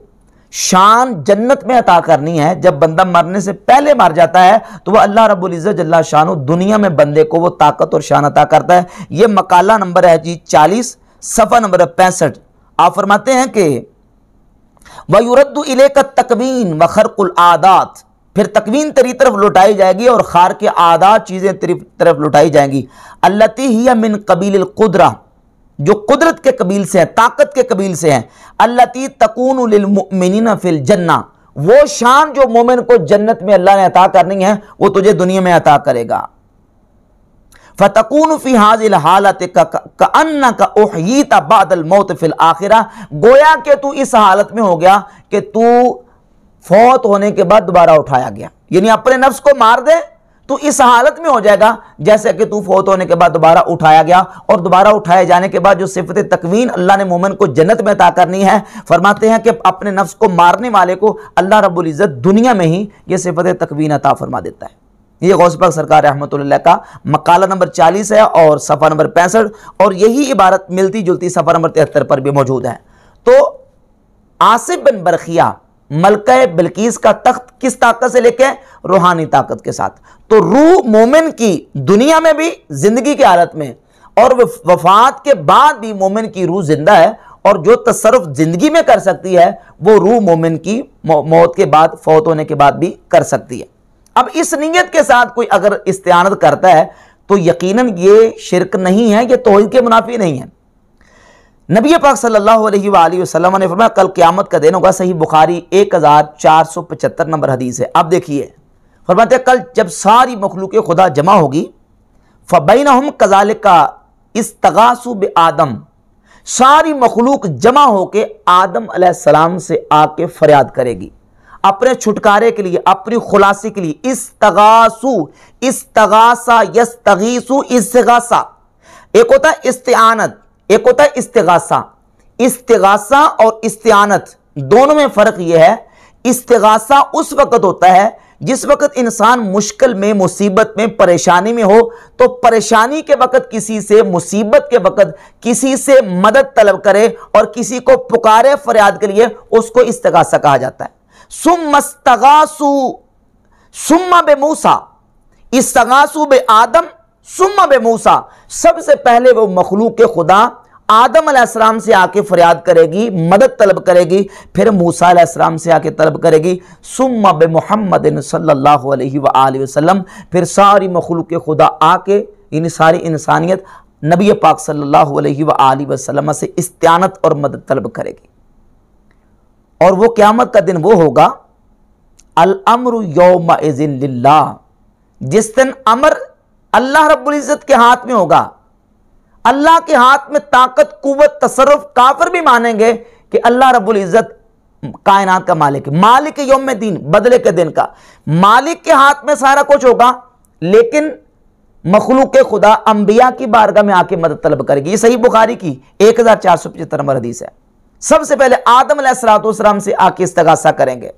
शान जन्नत में अता करनी है, जब बंदा मरने से पहले मर जाता है तो वह अल्लाह रब्बुल इज़्ज़त जल्ला शान दुनिया में बंदे को वो ताकत और शान अता करता है। ये मकाला नंबर है जी चालीस, सफ़ा नंबर पैंसठ। आप फरमाते हैं कि, वयुरद्दु इले का तकवीन व खरकुल आदात फिर तकवीन तेरी तरफ़ लुटाई जाएगी और खार के आदात चीज़ें तेरी तरफ़ लुटाई जाएँगी। अल्लती ही मिन कबील कुदरा, जो कुदरत के कबील से है, ताकत के कबील से है। अल्लती तकून फिल जन्ना, वो शान जो मोमिन को जन्नत में अल्लाह ने अता करनी है, वो तुझे दुनिया में अता करेगा। फ़तकून फ़ी हाजिल हालत का अन्ना का ओहयीता बादल मौत फिल आखिरा, गोया के तू इस हालत में हो गया कि तू फौत होने के बाद दोबारा उठाया गया। यानी अपने नफ्स को मार दे तो इस हालत में हो जाएगा जैसे कि तू फौत होने के बाद दोबारा उठाया गया और दोबारा उठाए जाने के बाद जो सिफत तकवीन अल्लाह ने मोमिन को जन्नत में अता करनी है, फरमाते हैं कि अपने नफ्स को मारने वाले को अल्लाह रब्बुल इज़्ज़त दुनिया में ही ये सिफत तकवीन अता फरमा देता है। ये गौसपाक सरकार रहमत का मकाला नंबर चालीस है और सफ़ा नंबर पैंसठ और यही इबारत मिलती जुलती सफ़ा नंबर तिहत्तर पर भी मौजूद है। तो आसिफ बिन बरखिया मलक बिल्किस का तख्त किस ताकत से लेके रूहानी ताकत के साथ? तो रूह मोमिन की दुनिया में भी, ज़िंदगी की हालत में, और वफात के बाद भी मोमिन की रूह ज़िंदा है, और जो तसरफ ज़िंदगी में कर सकती है, वो रूह मोमिन की मौत के बाद, फौत होने के बाद भी कर सकती है। अब इस नीयत के साथ कोई अगर इस्तेनत करता है तो यकीनन ये शिरक नहीं है, ये तोहिद के मुनाफी नहीं है। नबी पाक सल्लल्लाहु अलैहि वसल्लम ने फरमाया, कल क़यामत का दिन होगा, सही बुखारी एक हज़ार चार सौ पचहत्तर नंबर हदीस है। अब देखिए, फरमाते कल जब सारी मखलूक खुदा जमा होगी फ़बैन हम कजाल का इस्तगासु बे आदम, सारी मखलूक जमा होके आदम सलाम से आके फरियाद करेगी। अपने छुटकारे के लिए, अपनी खुलासे के लिए, इस्तगासु, इस्तगासा, यस्तगीसु, इस्तगासा। एक होता है एक होता है इस्तेगासा। इस्तेगासा और इस्तेआनत दोनों में फ़र्क यह है, इस्तेगासा उस वक्त होता है जिस वक्त इंसान मुश्किल में, मुसीबत में, परेशानी में हो तो परेशानी के वक्त किसी से, मुसीबत के वक्त किसी से मदद तलब करे और किसी को पुकारे फरियाद के लिए उसको इस्तगासा कहा जाता है। सुमस्तगासु सुम्मा बे मूसा, इस्तगासु बे आदम सुम्मा बे मूसा, सबसे पहले वो मखलूक खुदा आदम अलैहिस्सलाम से आके फरियाद करेगी, मदद तलब करेगी, फिर मूसा से आके तलब करेगी। सुम्मा बे मोहम्मद सल्लल्लाहु अलैहि वसल्लम, फिर सारी मखलूक खुदा आके इन सारी इंसानियत नबी पाक सल्लल्लाहु अलैहि वसल्लम से इस्तानत और मदद तलब करेगी। और वो क्यामत का दिन वो होगा अल अमर जिस दिन अमर अल्लाह रब्बुल इज़्ज़त के हाथ में होगा। अल्लाह के हाथ में ताकत, कुवत तसरफ काफर भी मानेंगे कि अल्लाह रब्बुल इज़्ज़त कायनात का मालिक मालिक योम दिन बदले के दिन का। मालिक के हाथ में सारा कुछ होगा, लेकिन मखलूक खुदा अंबिया की बारगाह में आके मदद तलब करेगी। ये सही बुखारी की एक हज़ार चार सौ पचहत्तर नंबर हदीस है। सबसे पहले आदम सलाम से आके इस्तगासा करेंगे।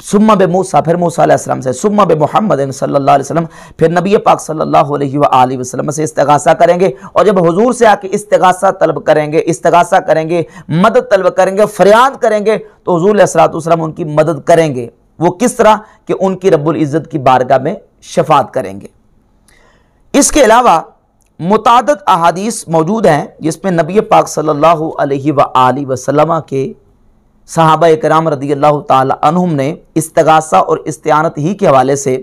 सुम्मा बे मूसा, फिर मूसा से, सुम्मा बे मोहम्मद सल्लल्लाहु अलैहि वसल्लम फिर नबी पाक सल्लल्लाहु अलैहि वसल्लम से इस्तगासा करेंगे, और जब हुजूर से आके इस्तगासा तलब करेंगे, इस्तगासा करेंगे, मदद तलब करेंगे, फरियाद करेंगे तो हजूर सलाम उनकी मदद करेंगे। वो किस तरह? कि उनकी रब्बुल इज़्ज़त की बारगाह में शफात करेंगे। इसके अलावा मुताद अहादीस मौजूद हैं, जिसमें नबी पाक सल्लल्लाहु अलैहि वसल्लम के सहाबा कराम रदी अल्लाह तुम ने इस्तगासा और इस्तानत ही के हवाले से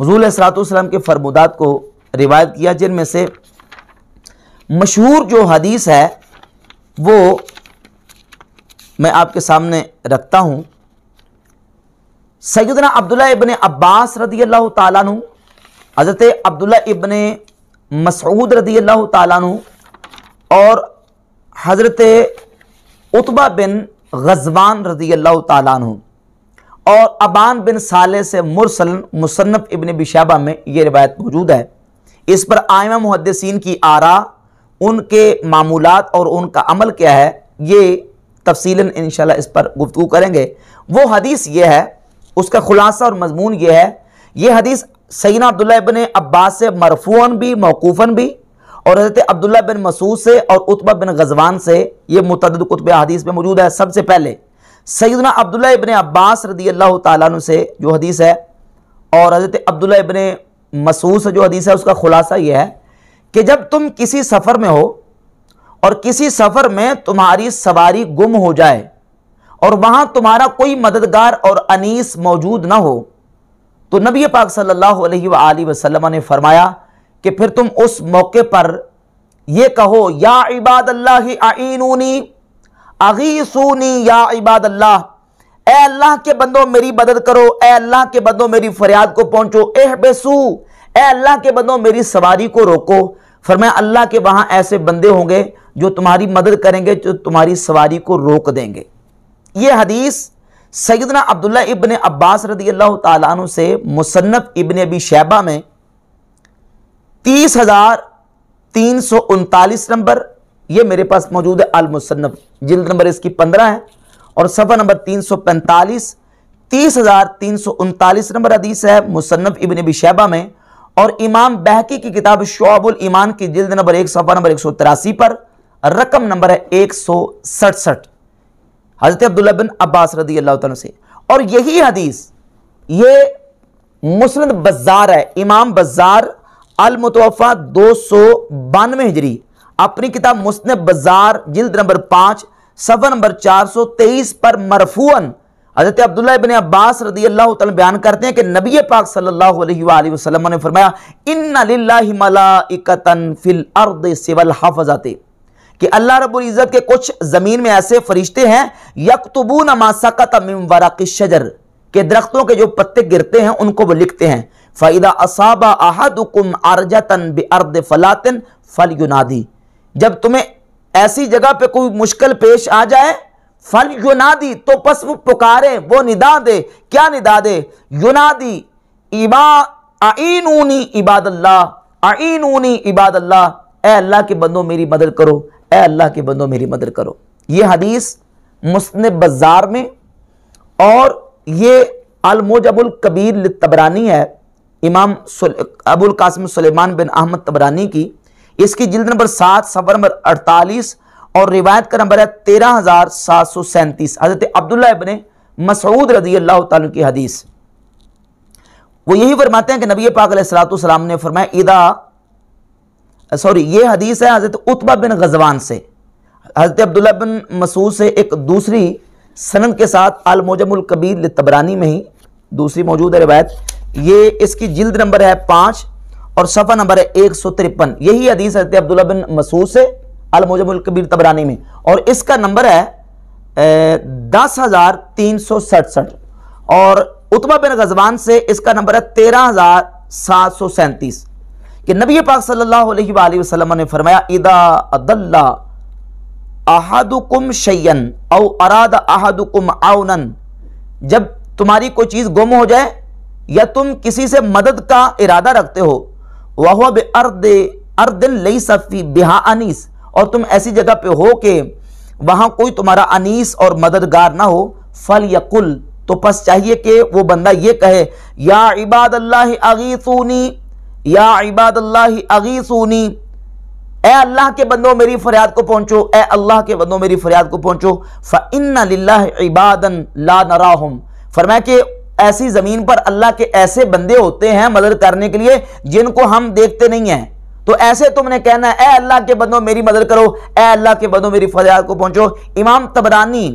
हजूल सलाम के फरमुदात को रिवायत किया, जिनमें से मशहूर जो हदीस है, वो मैं आपके सामने रखता हूँ। सैदना अब्दुल्ला इबन अब्बास रदी अल्लाह तु हज़रत अब्दुल्ला इबन मसऊद रदी अल्लाह तु और हज़रत उतबा बिन गजवान रदी अल्लाह तु और अबान बिन साले से मुरसल मुसनफ़ इबन बिशाबा में ये रिवायत मौजूद है। इस पर आयमा मुहदसिन की आरा, उनके मामूलात और उनका अमल क्या है, ये तफसीला इन इस पर गुफ्तु करेंगे। वो हदीस ये है, उसका खुलासा और मजमून ये है, ये हदीस सईना अब्दुल्ला इबन अब्बास से मरफून भी, मौकूफ़न भी और हज़रत अब्दुल्ला बिन मसूद से और उतबा बिन गजवान से ये मुतद कुतब हदीस में मौजूद है। सबसे पहले सैदना अब्दुल्ला इबन अब्बास रदी अल्लाह तु से जो हदीस है और हज़रत अब्दुल्ला इबन मसूद से जो हदीस है, उसका खुलासा यह है कि जब तुम किसी सफ़र में हो और किसी सफ़र में तुम्हारी सवारी गुम हो जाए और वहाँ तुम्हारा कोई मददगार और अनीस मौजूद ना हो तो नबी पाक सल्लल्लाहु अलैहि वसल्लम ने फरमाया कि फिर तुम उस मौके पर यह कहो, या इबाद अल्लाह आईनूनी अगीसूनी या इबाद अल्लाह ए अल्लाह के बंदो मेरी मदद करो ए अल्लाह के बंदो मेरी फरियाद को पहुंचो एह बेसू ए अल्लाह के बंदो मेरी सवारी को रोको। फरमाया, अल्लाह के वहाँ ऐसे बंदे होंगे जो तुम्हारी मदद करेंगे, जो तुम्हारी सवारी को रोक देंगे। यह हदीस सैदना अब्दुल्ला इबन अब्बास रदी अल्लाह तु से मुसन्नफ इबन अबी शैबा में तीस हज़ार तीन सौ उनतालीस नंबर यह मेरे पास मौजूद है अल मुसन्नफ जिल्द नंबर इसकी पंद्रह है, और सफ़ा नंबर तीन सौ पैंतालीस, तीस हज़ार तीन सौ उनतालीस नंबर हदीस है मुसन्नफ इबन अबी शैबा में, और इमाम बहकी की किताब शोबुल ईमान की जिल्द नंबर एक सफ़ा नंबर एक सौ तिरासी पर, रकम नंबर है एक सौ सड़सठ। हज़रत अब्दुल्ला बिन अब्बास रदी अल्लाह से। और यही हदीस, ये मुस्लिम बज़ार है, इमाम बज़ार अल मुतवफ़ा दो सौ बानवे हिजरी। अपनी किताब मुस्न बाज़ार, जिल्द नंबर पाँच, सफ़र नंबर चार सौ तेईस पर मरफून हज़रत अब्दुल्ला इबन अब्बास रदी अल्लाह बयान करते हैं कि नबी पाक सल्लल्लाहु अलैहि वसल्लम ने फरमाया, इन्ना लिल्लाहि मलाइकतन फिल अर्द सिवल हाफजाते। कि अल्लाह रब्बुल इज़्ज़त के कुछ ज़मीन में ऐसे फरिश्ते हैं, यकतुबून मा सकत मिन वरक़ शजर, के दरख्तों के जो पत्ते गिरते हैं, उनको वो लिखते हैं। फ़ैदा असाबा अहदुकुम बि अर्द फलातिन फल युनादी जब तुम्हें ऐसी जगह पे कोई मुश्किल पेश आ जाए फल युनादी तो बस वो पुकारे, वो निदा दे। क्या निदा दे? युनादी, इबा आईनूनी इबादल्लाह आईनूनी इबादल्लाह। ए अल्लाह के बंदो, मेरी मदद करो। ए अल्लाह के बंदो, मेरी मदद करो। ये हदीस मुस्न बाज़ार में, और ये अलमोजबुल कबीर तबरानी है। इमाम अबुल कासिम सलेमान बिन अहमद तबरानी की। इसकी जिल्द नंबर सात, सफ़र नंबर अड़तालीस और रिवायत का नंबर है तेरह हज़ार सात सौ सैंतीस। हज़रत अब्दुल्ला इबन मसूद रज़ी अल्लाह की हदीस। वो यही फरमाते हैं कि नबी पाक ने फरमाया ईदा सॉरी, ये हदीस है हज़रत उतबा बिन गजवान से। हज़रत अब्दुल्ला बिन मसूद से एक दूसरी सनद के साथ अल मोजमुल कबीर तबरानी में ही दूसरी मौजूद है रिवायत। ये इसकी जिल्द नंबर है पाँच और सफ़ा नंबर है एक सौ तिरपन। यही हदीस हज़रत अब्दुल्ला बिन मसूद से अल मोजमुल कबीर तबरानी में। और इसका नंबर है दस हज़ार तीन सौ सड़सठ। और उतबा बिन गजवान से इसका नंबर है तेरह हज़ार सात सौ सैंतीस। कि नबी पाक सल्लल्लाहु अलैहि वसल्लम ने फरमाया, इदा अदल्ला अहदुकुम शयन औ अराद अहदुकुम आउनन जब तुम्हारी कोई चीज़ गुम हो जाए या तुम किसी से मदद का इरादा रखते हो। वह बे अर्द अर्दिन लई सफ़ी बिहा अनीस। और तुम ऐसी जगह पे हो के वहाँ कोई तुम्हारा अनीस और मददगार ना हो। फल यकुल तो बस चाहिए कि वो बंदा ये कहे, या इबाद अल्लाह अगीसूनी, या इबाद अल्लाह अगीसूनी, ए अल्लाह के बंदो मेरी फरियाद को पहुंचो, ए अल्लाह के बंदो मेरी फरियाद को पहुंचो। फ़ फ़िन इबादन ला नराहम। फरमाया कि ऐसी ज़मीन पर अल्लाह के ऐसे बंदे होते हैं मदद करने के लिए जिनको हम देखते नहीं हैं। तो ऐसे तुमने कहना है अल्लाह के बंदो, मेरी मदद करो। ए अल्लाह के बंदो, मेरी फरियाद को पहुंचो। इमाम तबरानी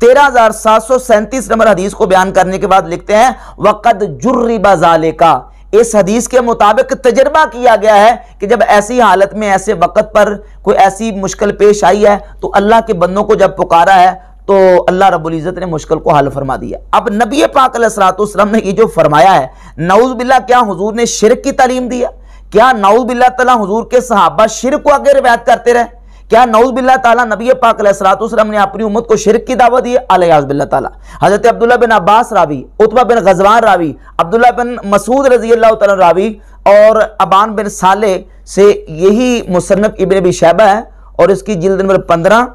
तेरह हज़ार सात सौ सैंतीस नंबर हदीस को बयान करने के बाद लिखते हैं, वक़द जुर्री बाजाले का इस हदीस के मुताबिक तजर्बा किया गया है कि जब ऐसी हालत में, ऐसे वक्त पर कोई ऐसी मुश्किल पेश आई है तो अल्लाह के बंदों को जब पुकारा है तो अल्लाह रब्बुल इज़्ज़त ने मुश्किल को हल फरमा दिया। अब नबी पाक सलाम ने ये जो फरमाया है, नऊज बिल्ला क्या हुजूर ने शिरक की तालीम दिया क्या नऊज बिल्ला तला हुजूर के सहाबा शिर को आगे रिवायत करते रहे? क्या नऊज बिल्ला ताला नबी पाक सलाम ने अपनी उम्मत को शिरक की दावत दी अलियाबिल्ला ताला हज़रत अब्दुल्ला बिन अब्बास रावी, उतबा बिन गजवान रावी अब्दुल्ला बिन मसूद रज़ी अल्लाह रावी और अबान बिन साले से यही मुसनफ़ इबन शैबा है और इसकी जिल्द नंबर पंद्रह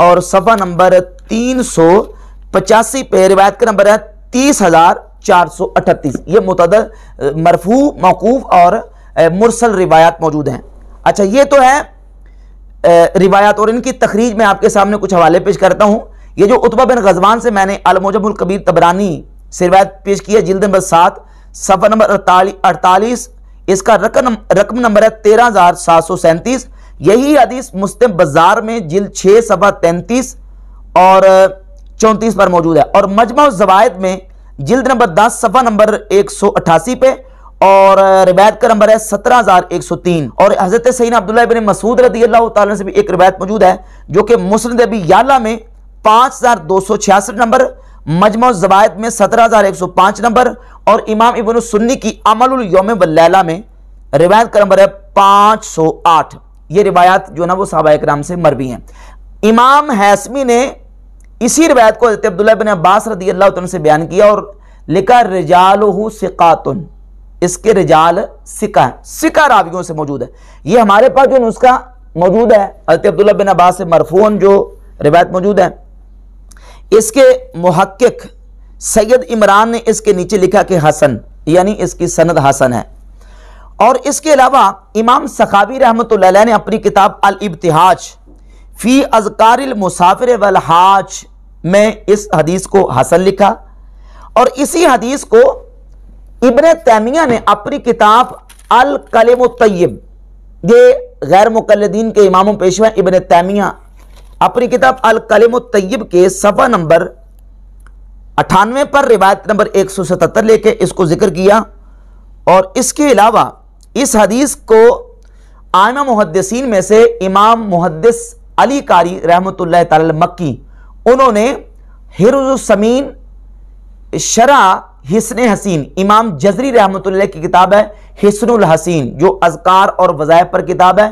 और सफ़ा नंबर तीन सौ पचासी पे रिवायत का नंबर है तीस हज़ार चार सौ अठतीस। ये मुतद मरफू, मौकूफ और मुरसल रिवायात मौजूद हैं। अच्छा ये तो है रिवायात और इनकी तखरीज में आपके सामने कुछ हवाले पेश करता हूँ। ये जो उतबा बिन गजवान से मैंने अलमोजमुल कबीर तबरानी से रिवायत पेश की है, जिल्द नंबर सात सफ़ा नंबर अड़तालीस, इसका रकम रकम नंबर है तेरह हज़ार सात सौ सैंतीस। यही हदीस मुस्लिम बाज़ार में जिल छः सफ़ा तैंतीस और चौंतीस पर मौजूद है। और मजमा जवायद में जिल्द नंबर दस, सफ़ा नंबर एक सौ अट्ठासी पे और रिवायत का नंबर है सत्रह हज़ार एक सौ तीन। और हज़रत सईन अब्दुल्ला बिन मसूद रदी अल्लाह से भी एक रिवायत मौजूद है, जो कि मुस्लिम अबी याला में पाँच हज़ार दो सौ छियासठ नंबर, मजमा जवायद में सत्रह हज़ार एक सौ पाँच नंबर और इमाम इबन सुन्नी की अमल योम वल्लैला में रिवायत का नंबर है पाँच सौ आठ। ये रिवायात जो ना वो साहबा कराम से मरवी हैं। इमाम हैसमी ने इसी रिवायत को हज़रत अब्दुल्ला बिन अब्बास रदी अल्लाह से बयान किया और लिखा रिजाल सिकातुन। इसके रिजाल सिका सिका रावियों से मौजूद है। ये हमारे पास जो नुस्खा मौजूद है, हज़रत अब्दुल्ला बिन अब्बास से मरफून जो रिवायत मौजूद है, इसके मुहक्क सैयद इमरान ने इसके नीचे लिखा कि हसन, यानी इसकी सनद हसन है। और इसके अलावा इमाम सखावी रहमत ने अपनी किताब अल इब्तिहाज फ़ी अजकार मुसाफिर वलहाज में इस हदीस को हसन लिखा और इसी हदीस को इबन तैमिया ने अपनी किताब अल कलम तय्यब ये गैर मुकलदीन के इमाम पेशवा इबन तैमिया, अपनी किताब अल कलम तय्यब के सफ़ा नंबर अठानवे पर, रिवायत नंबर एक सौ सतहत्तर लेके इसको ज़िक्र किया और इसके अलावा इस हदीस को आयमा मुहदसिन में से इमाम मुहदस अली कारी रहमत मक्की उन्होंने हिरसमीन शरा हिसन हसीन, इमाम जजरी रहमत की किताब है हिसन हसीन, जो अजकार और वज़ायफ पर किताब है।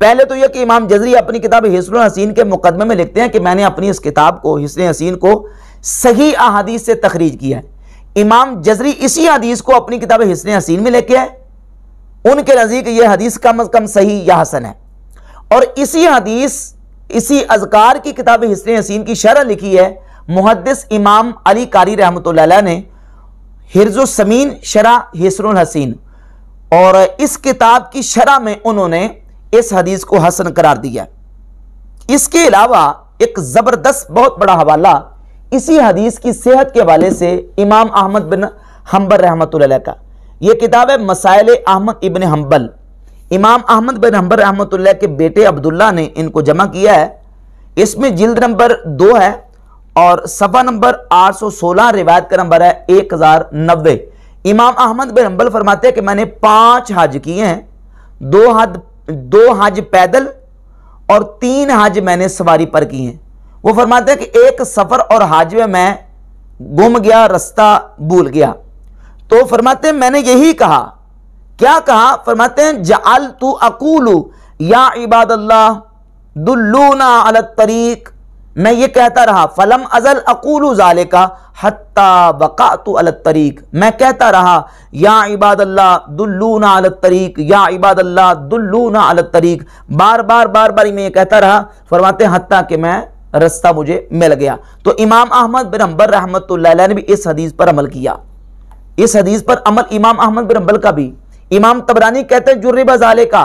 पहले तो यह कि इमाम जजरी अपनी किताब हिसन हसीन के मुकदमे में लिखते हैं कि मैंने अपनी इस किताब को, हिसन हसीन को सही अहादीस से तखरीज किया है। इमाम जजरी इसी हदीस को अपनी किताब हिसन हसीन में लेके आए। उनके नज़दीक यह हदीस कम अज़ कम सही या हसन है। और इसी हदीस इसी अजकार की किताब हिसन हसीन की शरह लिखी है मुहदस इमाम अली कारी रहमत ने, हिरजुसमीन शरा हिसन हसीन। और इस किताब की शरह में उन्होंने इस हदीस को हसन करार दिया। इसके अलावा एक ज़बरदस्त बहुत बड़ा हवाला इसी हदीस की सेहत के हवाले से इमाम अहमद बिन हम्बर रहमत का। यह किताब है मसाइल अहमद इबन हम्बल। इमाम अहमद बिन हम्बर रहमत के बेटे अब्दुल्ला ने इनको जमा किया है। इसमें जिल्द नंबर दो है और सफ़ा नंबर 816 रिवायत का नंबर है एक हज़ार नब्बे। इमाम अहमद बिन हम्बल फरमाते हैं कि मैंने पाँच हज किए हैं। दो हज दो हज पैदल और तीन हज मैंने सवारी पर किए हैं। वो फरमाते हैं कि एक सफ़र और हज में मैं गुम गया, रास्ता भूल गया। तो फरमाते हैं, मैंने यही कहा क्या कहा? फरमाते हैं जाल तू अकूलू, या इबाद अल्लाह दुल्लूना अलत तरीक। मैं ये कहता रहा, फलम अजल अकूल जाले का हत्ता बका तो अलत तरीक। मैं कहता रहा, या इबाद अल्लाह दुल्लूना अलत तरीक, या इबाद अल्लाह दुल्लूना अलत तरीक। बार बार बार बार मैं ये कहता रहा, फरमाते हत्ता कि मैं, रास्ता मुझे मिल गया। तो इमाम अहमद बिन अम्बर रहमत ने भी इस हदीस पर अमल किया। इस हदीस पर अमल इमाम अहमद बिन अम्बल का भी। इमाम तबरानी कहते हैं जुर्रिबा जाले का।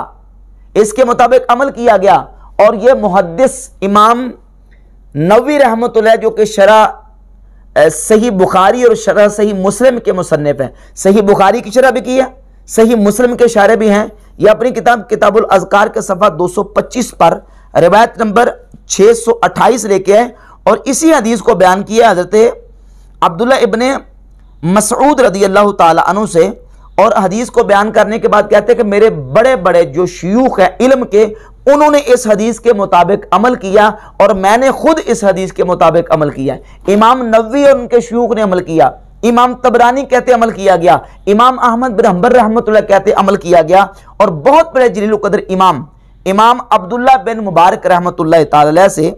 इसके मुताबिक अमल किया गया। और यह मुहदस इमाम नवी रहमत जो कि शरा सही बुखारी और शरा, सही मुस्लिम के मुसनफ़ हैं। सही बुखारी की शरह भी की है, सही मुस्लिम के शारे भी हैं। यह अपनी किताब, किताबुल अजकार के सफ़ा 225 पर रिवायत नंबर 628 लेके आए। और इसी हदीस को बयान किया हज़रत अब्दुल्ला इबन मसऊद रदी अल्लाह तु से और हदीस को बयान करने के बाद कहते हैं कि मेरे बड़े बड़े जो शयूख हैं इल्म के, उन्होंने इस हदीस के मुताबिक अमल किया और मैंने खुद इस हदीस के मुताबिक अमल किया इमाम नबी और उनके शयूख ने अमल किया। इमाम तबरानी कहते अमल किया गया। इमाम अहमद बिन रहमत कहते अमल किया गया। और बहुत बड़े जलील कदर इमाम इमाम अब्दुल्ला बिन मुबारक रहमत से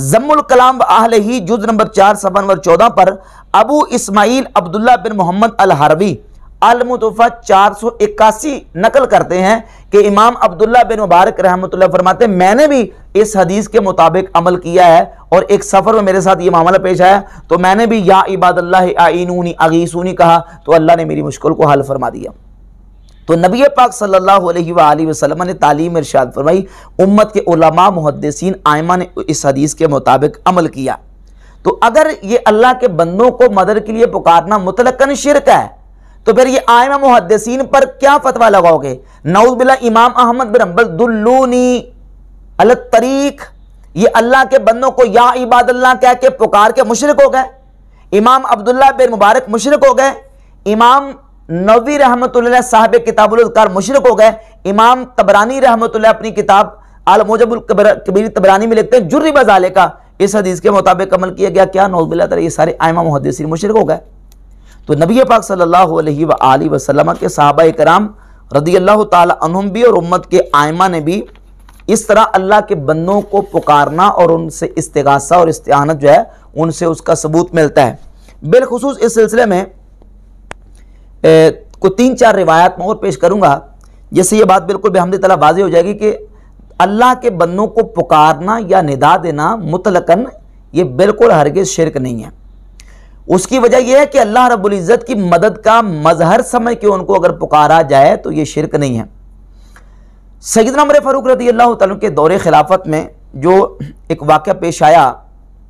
जम्मुल कलाम आहल ही जुज नंबर चार सफ़ा नंबर चौदह पर अबू इस्माइल अब्दुल्ला बिन मोहम्मद अल हरवी अलमुतफ़ा चार सौ इक्यासी नकल करते हैं कि इमाम अब्दुल्ला बिन मुबारक रहमत फरमाते मैंने भी इस हदीस के मुताबिक अमल किया है और एक सफ़र में मेरे साथ ये मामला पेश आया। तो मैंने भी या इबादल्ला आइनूनी अगीसूनी कहा तो अल्लाह ने मेरी मुश्किल को हल फरमा दिया। तो नबी पाक सल्लल्लाहु अलैहि वसल्लम ने तालीम इरशाद फरमाई, उम्मत के उलमा मुहदसिन आयमा ने इस हदीस के मुताबिक अमल किया। तो अगर ये अल्लाह के बंदों को मदद के लिए पुकारना मुतलकन शिरक है तो फिर ये आयमा मुहदसिन पर क्या फतवा लगाओगे? नऊबिल्ला इमाम अहमद बिन अम्बल दुल्लूनी अल तरीक। ये अल्लाह के बंदों को या इबादल्ला कह के पुकार के मुशरक हो गए। इमाम अब्दुल्ला बिन मुबारक मुशरक हो गए। इमाम नवी रहमत साहब किताबुल्कार मुशरक हो गए। इमाम तबरानी रहमत अपनी किताब आल मोजबुल कबीर तबरानी में लिखते हैं, जुर्री बजाले का इस हदीस के मुताबिक अमल किया गया, क्या नौबिल्ला ये सारे आयमा मुहदसिन मुशरक हो गए? तो नबी पाक सल्लल्लाहु अलैहि के साहबा कराम रदी अल्लाह तम भी और उम्मत के आयमा ने भी इस तरह अल्लाह के बंदों को पुकारना और उनसे इस्तेगासा और इस्तेआनत जो है उनसे उसका सबूत मिलता है। बिलखसूस इस सिलसिले में ए, को तीन चार रिवायात में और पेश करूँगा जैसे ये बात बिल्कुल बेहमद तला वाजी हो जाएगी कि अल्लाह के बंदों को पुकारना या निदा देना मुतलकन ये बिल्कुल हरगिज शिरक नहीं है। उसकी वजह यह है कि अल्लाह रब्ज़त की मदद का मजहर समझ के उनको अगर पुकारा जाए तो ये शिरक नहीं है। सैद नंबर फ़ारूक रदी अल्लाह के दौरे खिलाफत में जो एक वाक़ पेश आया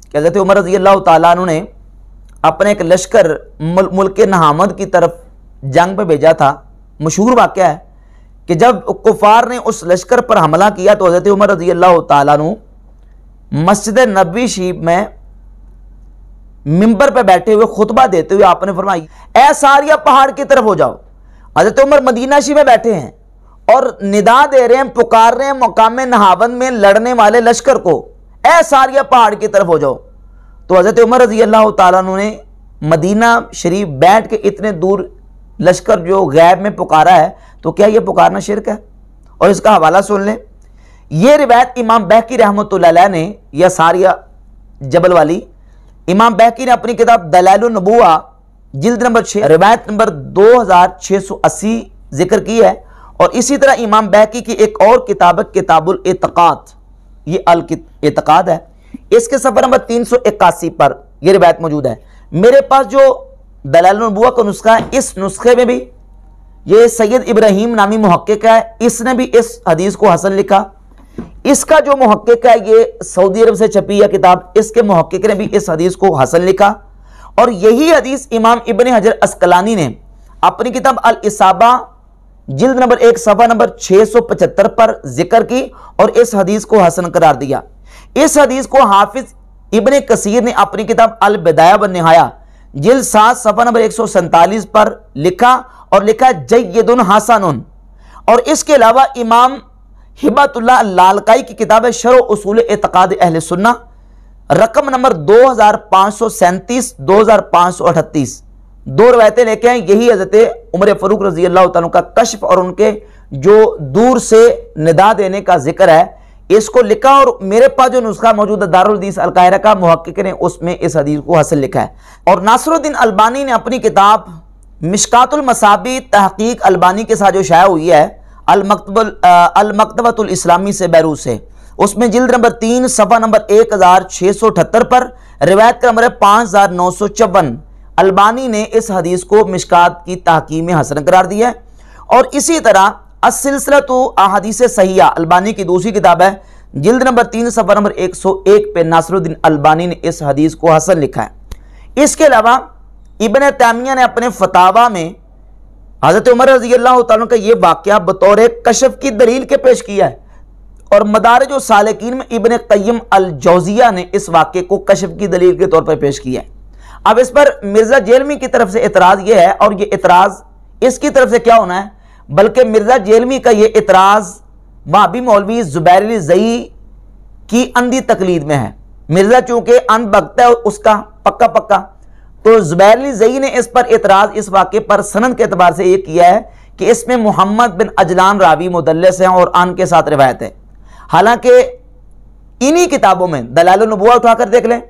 कि हज़रत उमर रज़ी अल्लाह तु ने अपने एक लश्कर मुल्क नहामद की तरफ़ जंग पे भेजा था। मशहूर वाक़ है कि जब कुफार ने उस लश्कर पर हमला किया तो हज़रत उमर रज़ी अल्लाह तु मस्जिद नबी शीब में मिंबर पर बैठे हुए खुतबा देते हुए आपने फरमाई ए सारिया पहाड़ की तरफ़ हो जाओ। हज़रत उमर मदीना शी में बैठे हैं और निदा दे रहे हैं, पुकार रहे हैं मुकाम नहावन में लड़ने वाले लश्कर को ए सारिया पहाड़ की तरफ़ हो जाओ। तो हज़रत उमर रज़ी अल्लाह तु ने मदीना शरीफ बैठ के इतने दूर लश्कर जो गैब में पुकारा है तो क्या यह पुकारना शिरक है? और इसका हवाला सुन लें। यह रिवायत इमाम बहकी रहमत ने यह सारिया जबल वाली इमाम बहकी ने अपनी किताब दलालनबुआ जिल्द नंबर छः रिवायत नंबर दो हज़ार छः सौ अस्सी ज़िक्र की है। और इसी तरह इमाम बहकी की एक और किताब किताबुल एतकात ये अल एतकाद है। इसके सफ़र नंबर तीन सौ इक्यासी पर यह रिवायत मौजूद है। मेरे पास जो दलालनबुआ का नुस्खा है, इस नुस्खे में भी ये सैयद इब्राहिम नामी महक्क है। इसने भी इस हदीस को हसन लिखा। इसका जो महक्क है, ये सऊदी अरब से छपी है किताब, इसके महक्क ने भी इस हदीस को हसन लिखा। और यही हदीस इमाम इबन हजर अस्कलानी ने अपनी किताब अल इसाबा जिल्द नंबर एक, सफ़ा नंबर 675 पर ज़िक्र की और इस हदीस को हसन करार दिया। इस हदीस को हाफिज इबन कसीर ने अपनी किताब अल बदाया ब नहाया जिल सात, सफ़ा नंबर एक सौ सैंतालीस पर लिखा और लिखा जयदुन हसन और इसके अलावा इमाम हिबतुल्ला लालकाई की किताब है शर उसूल एतकाद अहल सुन्ना, रकम नंबर दो हज़ार पाँच सौ सैंतीस, दो हज़ार पाँच सौ अठतीस। दो रवायतें लेके हैं यही हज़रत उमर फ़रूक रज़ी अल्लाह का कश्फ और उनके जो दूर से निदा देने का ज़िक्र है, इसको लिखा और मेरे पास जो नुस्खा मौजूद है दारुलदीस अलकायरा का मुहक्क ने उसमें इस हदीस को हासिल लिखा है। और नासरुद्दीन अलबानी ने अपनी किताब मिशकातुल मसाबी तहकीक अलबानी के साथ जो शाया हुई है अलमकतबतुल इस्लामी से बैरूस से उसमें जिल्द नंबर तीन, सफ़ा नंबर एक हज़ार छः सौ अठहत्तर पर, रिवायत का नंबर है पाँच हज़ार नौ सौ चौवन। अलबानी ने इस हदीस को मिशकात की तहकीम में हसन करार दिया है। और इसी तरह असिलसिला तो अहादीस सहिया, अलबानी की दूसरी किताब है, जिल्द नंबर तीन सफ़र नंबर एक सौ एक पे नासरुद्दीन अलबानी ने इस हदीस को हसन लिखा है। इसके अलावा, इबन तैमिया ने अपने फतावा में हज़रत उमर रज़ी अल्लाह का ये वाक़ बतौर कशफ की दलील के पेश किया है। और मदार जो सालकिन में इबन कैम अलजौजिया ने इस वाक़े को कशफ की दलील के तौर पर पेश किया है। अब इस पर मिर्ज़ा जेलमी की तरफ़ से एतराज़ यह है, और ये एतराज़ इसकी तरफ़ से क्या होना है? बल्कि मिर्ज़ा जेलमी का ये इतराज़ भी मौलवी ज़ुबैर जई की अंधी तकलीद में है। मिर्ज़ा चूँकि अंध भक्त है उसका पक्का पक्का तो ज़ुबैर जई ने इस पर एतराज़ इस वाक़े पर सनद के अतबार से यह किया है कि इसमें मोहम्मद बिन अजलान रावी मुदलस हैं और अन के साथ रिवायत है। हालाँकि इन्हीं किताबों में दलाल नबुआ उठाकर देख लें,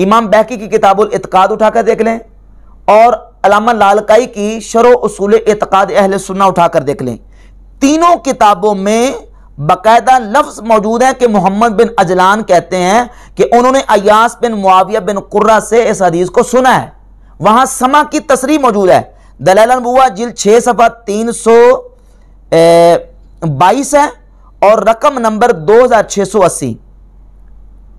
इमाम बैकी की किताबुल इतकाद उठाकर देख लें और अलामा लालकाई की शरो उसूल एतक़ाद अहल सुन्ना उठाकर देख लें। तीनों किताबों में बाकायदा लफ्ज़ मौजूद है कि मोहम्मद बिन अजलान कहते हैं कि उन्होंने अयास बिन मुआविया बिन कुर्रा से इस हदीस को सुना है। वहाँ समा की तस्री मौजूद है। दलैल बुआ जिल छः सफ़ा तीन सौ बाईस है और रकम नंबर दो हज़ार छः सौ अस्सी।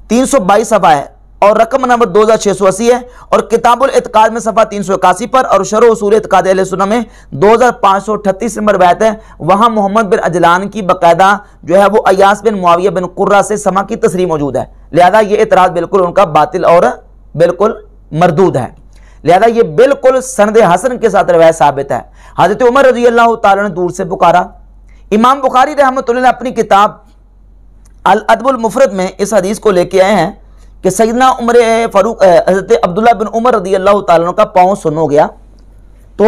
तीन सौ बाईस सफ़ा है। और रकम नंबर दो हज़ार छः सौ अस्सी है और किताबुल इतकाद में सफ़ा तीन सौ इक्यासी पर और शर उसूल इतकाद सुना में दो हज़ार पाँच सौ अठतीस नंबर बैत है। वहाँ मोहम्मद बिन अजलान की बाकायदा जो है वो अयास बिन मुआविया बिन कुर्रा से समा की तस्री मौजूद है। लिहाजा ये इतराज़ बिल्कुल उनका बातिल और बिल्कुल मरदूद है। लिहाजा ये बिल्कुल सनद हसन के साथ रवायत साबित है। हज़रत उमर रज़ी अल्लाह तला ने दूर से पुकारा। इमाम बुखारी रहमत अपनी किताब अल अदबुल मुफरत में इस हदीस को लेके आए हैं कि सैदना उमर फ़ारूक हज़रत अब्दुल्ला बिन उमर रदी अल्लाह तु का पाँव सुन हो गया। तो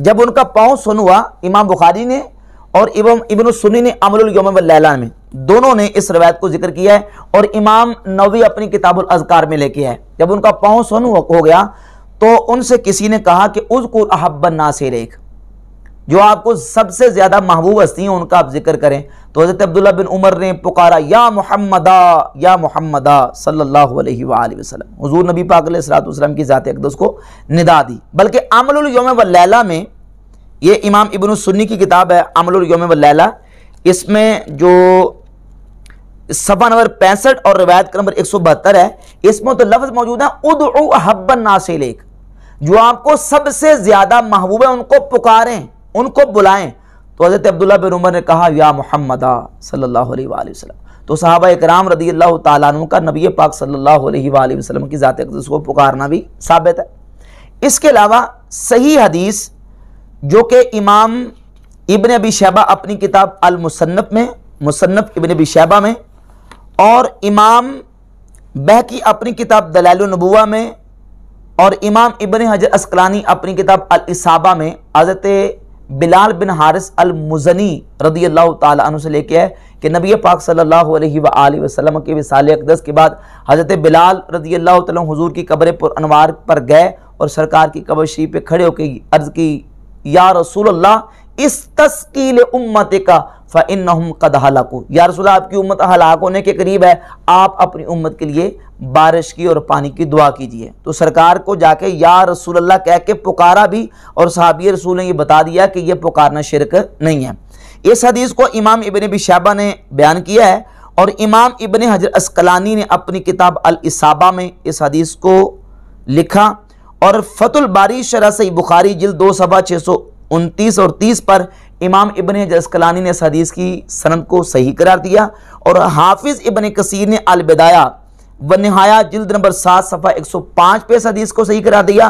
जब उनका पाँव सुन हुआ, इमाम बुखारी ने और इबन इबन सुनी ने अमलयोम लैला में, दोनों ने इस रवायत को ज़िक्र किया है और इमाम नवी अपनी किताबुल अजकार में लेके है जब उनका पाँव सुन हो गया तो उनसे किसी ने कहा कि उज़कुर अहब्बन नासिर एक जो आपको सबसे ज़्यादा महबूब हस्ती हैं, उनका आप ज़िक्र करें। तो हज़रत अब्दुल्ला बिन उमर ने पुकारा, या मोहम्मदा या मोहम्मदा, सल्लल्लाहु अलैहि वसल्लम। हुजूर नबी पाक सलाम की ज़ात अकदस को निदा दी। बल्कि अमलोम वैला में ये इमाम इबन सुन्नी की किताब है अमलोम वैला इसमें जो सफ़ा नंबर पैंसठ और रिवायत नंबर एक सौ बहत्तर है, इसमें तो लफ्ज़ मौजूद है उद हब्बन नासिलेक जो आपको सबसे ज़्यादा महबूब है, उनको पुकारें। उनको बुलाएँ। तो हज़रत अब्दुल्ला बिन उमर ने कहा, या मोहम्मद सल्लल्लाहु अलैहि वसल्लम। तो साहबा इकराम रदी अल्लाह तु का नबी पाक सल्लल्लाहु अलैहि वसल्लम की ज़ात को पुकारना भी साबित है। इसके अलावा सही हदीस, जो कि इमाम इबन अबी शैबा अपनी किताब अल मुसन्नफ में, मुसन्नफ इबन अबी शैबा में, और इमाम बहकी अपनी किताब दलाल नबुआ में, और इमाम इबन हजर असकलानी अपनी किताब अल इसाबा में, हज़रत बिलाल बिन हारिस अल मुजनी रदी अल्लाह तु से लेके है कि नबी पाक सल्लल्लाहु अलैहि वसल्लम के विसाल अकदस के बाद हज़रत बिलाल रदी अल्लाह हुजूर की कब्र पर अनवार पर गए और सरकार की कब्र शरीफ पे खड़े होकर अर्ज़ की, या रसूल अल्लाह इस तस्कील उम्मत का फ़िन कद हलाकू या आपकी उम्मत हलाक होने के करीब है आप अपनी उम्मत के लिए बारिश की और पानी की दुआ कीजिए तो सरकार को जाके या रसूल अल्लाह कह के पुकारा भी और साहबी रसूल ने ये बता दिया कि यह पुकारना शिरक नहीं है इस हदीस को इमाम इबन बिशाबा ने बयान किया है और इमाम इबन हजर अस्कलानी ने अपनी किताब अल इसाबा में इस हदीस को लिखा और फतुल बारी शरा सही बुखारी जिल दो सभा छः सौ उनतीस और तीस पर इमाम इबन जसकलानी ने इस हदीस की सनद को सही करार दिया और हाफिज़ इबन कसीर ने अलबदाया व नहाया जिल्द नंबर सात सफ़ा एक सौ पाँच पे इस हदीस को सही करार दिया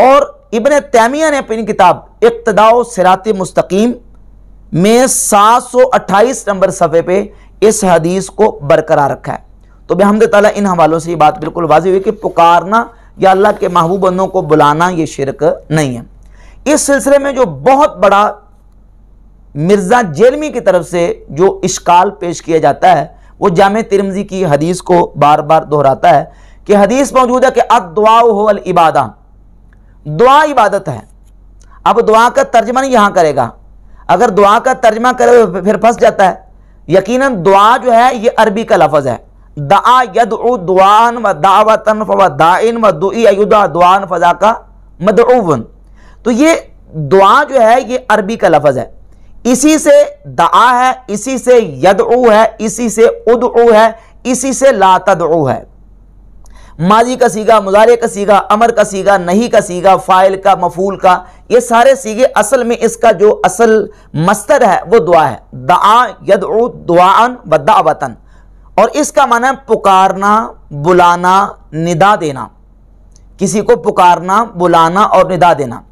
और इबन तैमिया ने अपनी किताब इकतदाओ सिरात मुस्तकीम में सात सौ अट्ठाईस नंबर सफ़े पे इस हदीस को बरकरार रखा है। तो बेहमद ताला इन हवालों से ये बात बिल्कुल वाजी हुई कि पुकारना या अल्लाह के महबूब बंदों को बुलाना ये शिरक नहीं है। इस सिलसिले में जो बहुत बड़ा मिर्ज़ा जेलमी की तरफ़ से जो इश्काल पेश किया जाता है, वो जाम तिरमजी की हदीस को बार बार दोहराता है कि हदीस मौजूद है कि अब दुआ हो अल इबादा। दुआ इबादत है। अब दुआ का तर्जमा नहीं यहाँ करेगा। अगर दुआ का तर्जमा करे फिर फंस जाता है। यकीनन दुआ जो है, ये अरबी का लफज है। दा यद दुआन व दावतन व दाइन व दुआन फजा का मदउवन तो ये दुआ जो है, ये अरबी का लफज है। इसी से दआ है, इसी से यदऊ है, इसी से उदऊ है, इसी से लातदऊ है। माजी का सीगा, मुजारे का सीगा, अमर का सीगा, नहीं का सीगा, फ़ाइल का, मफूल का, ये सारे सीगे असल में इसका जो असल मस्तर है, वो दुआ है। दआ, यदऊ, दुआन व दावतन। और इसका माना है पुकारना, बुलाना, निदा देना। किसी को पुकारना, बुलाना और निदा देना।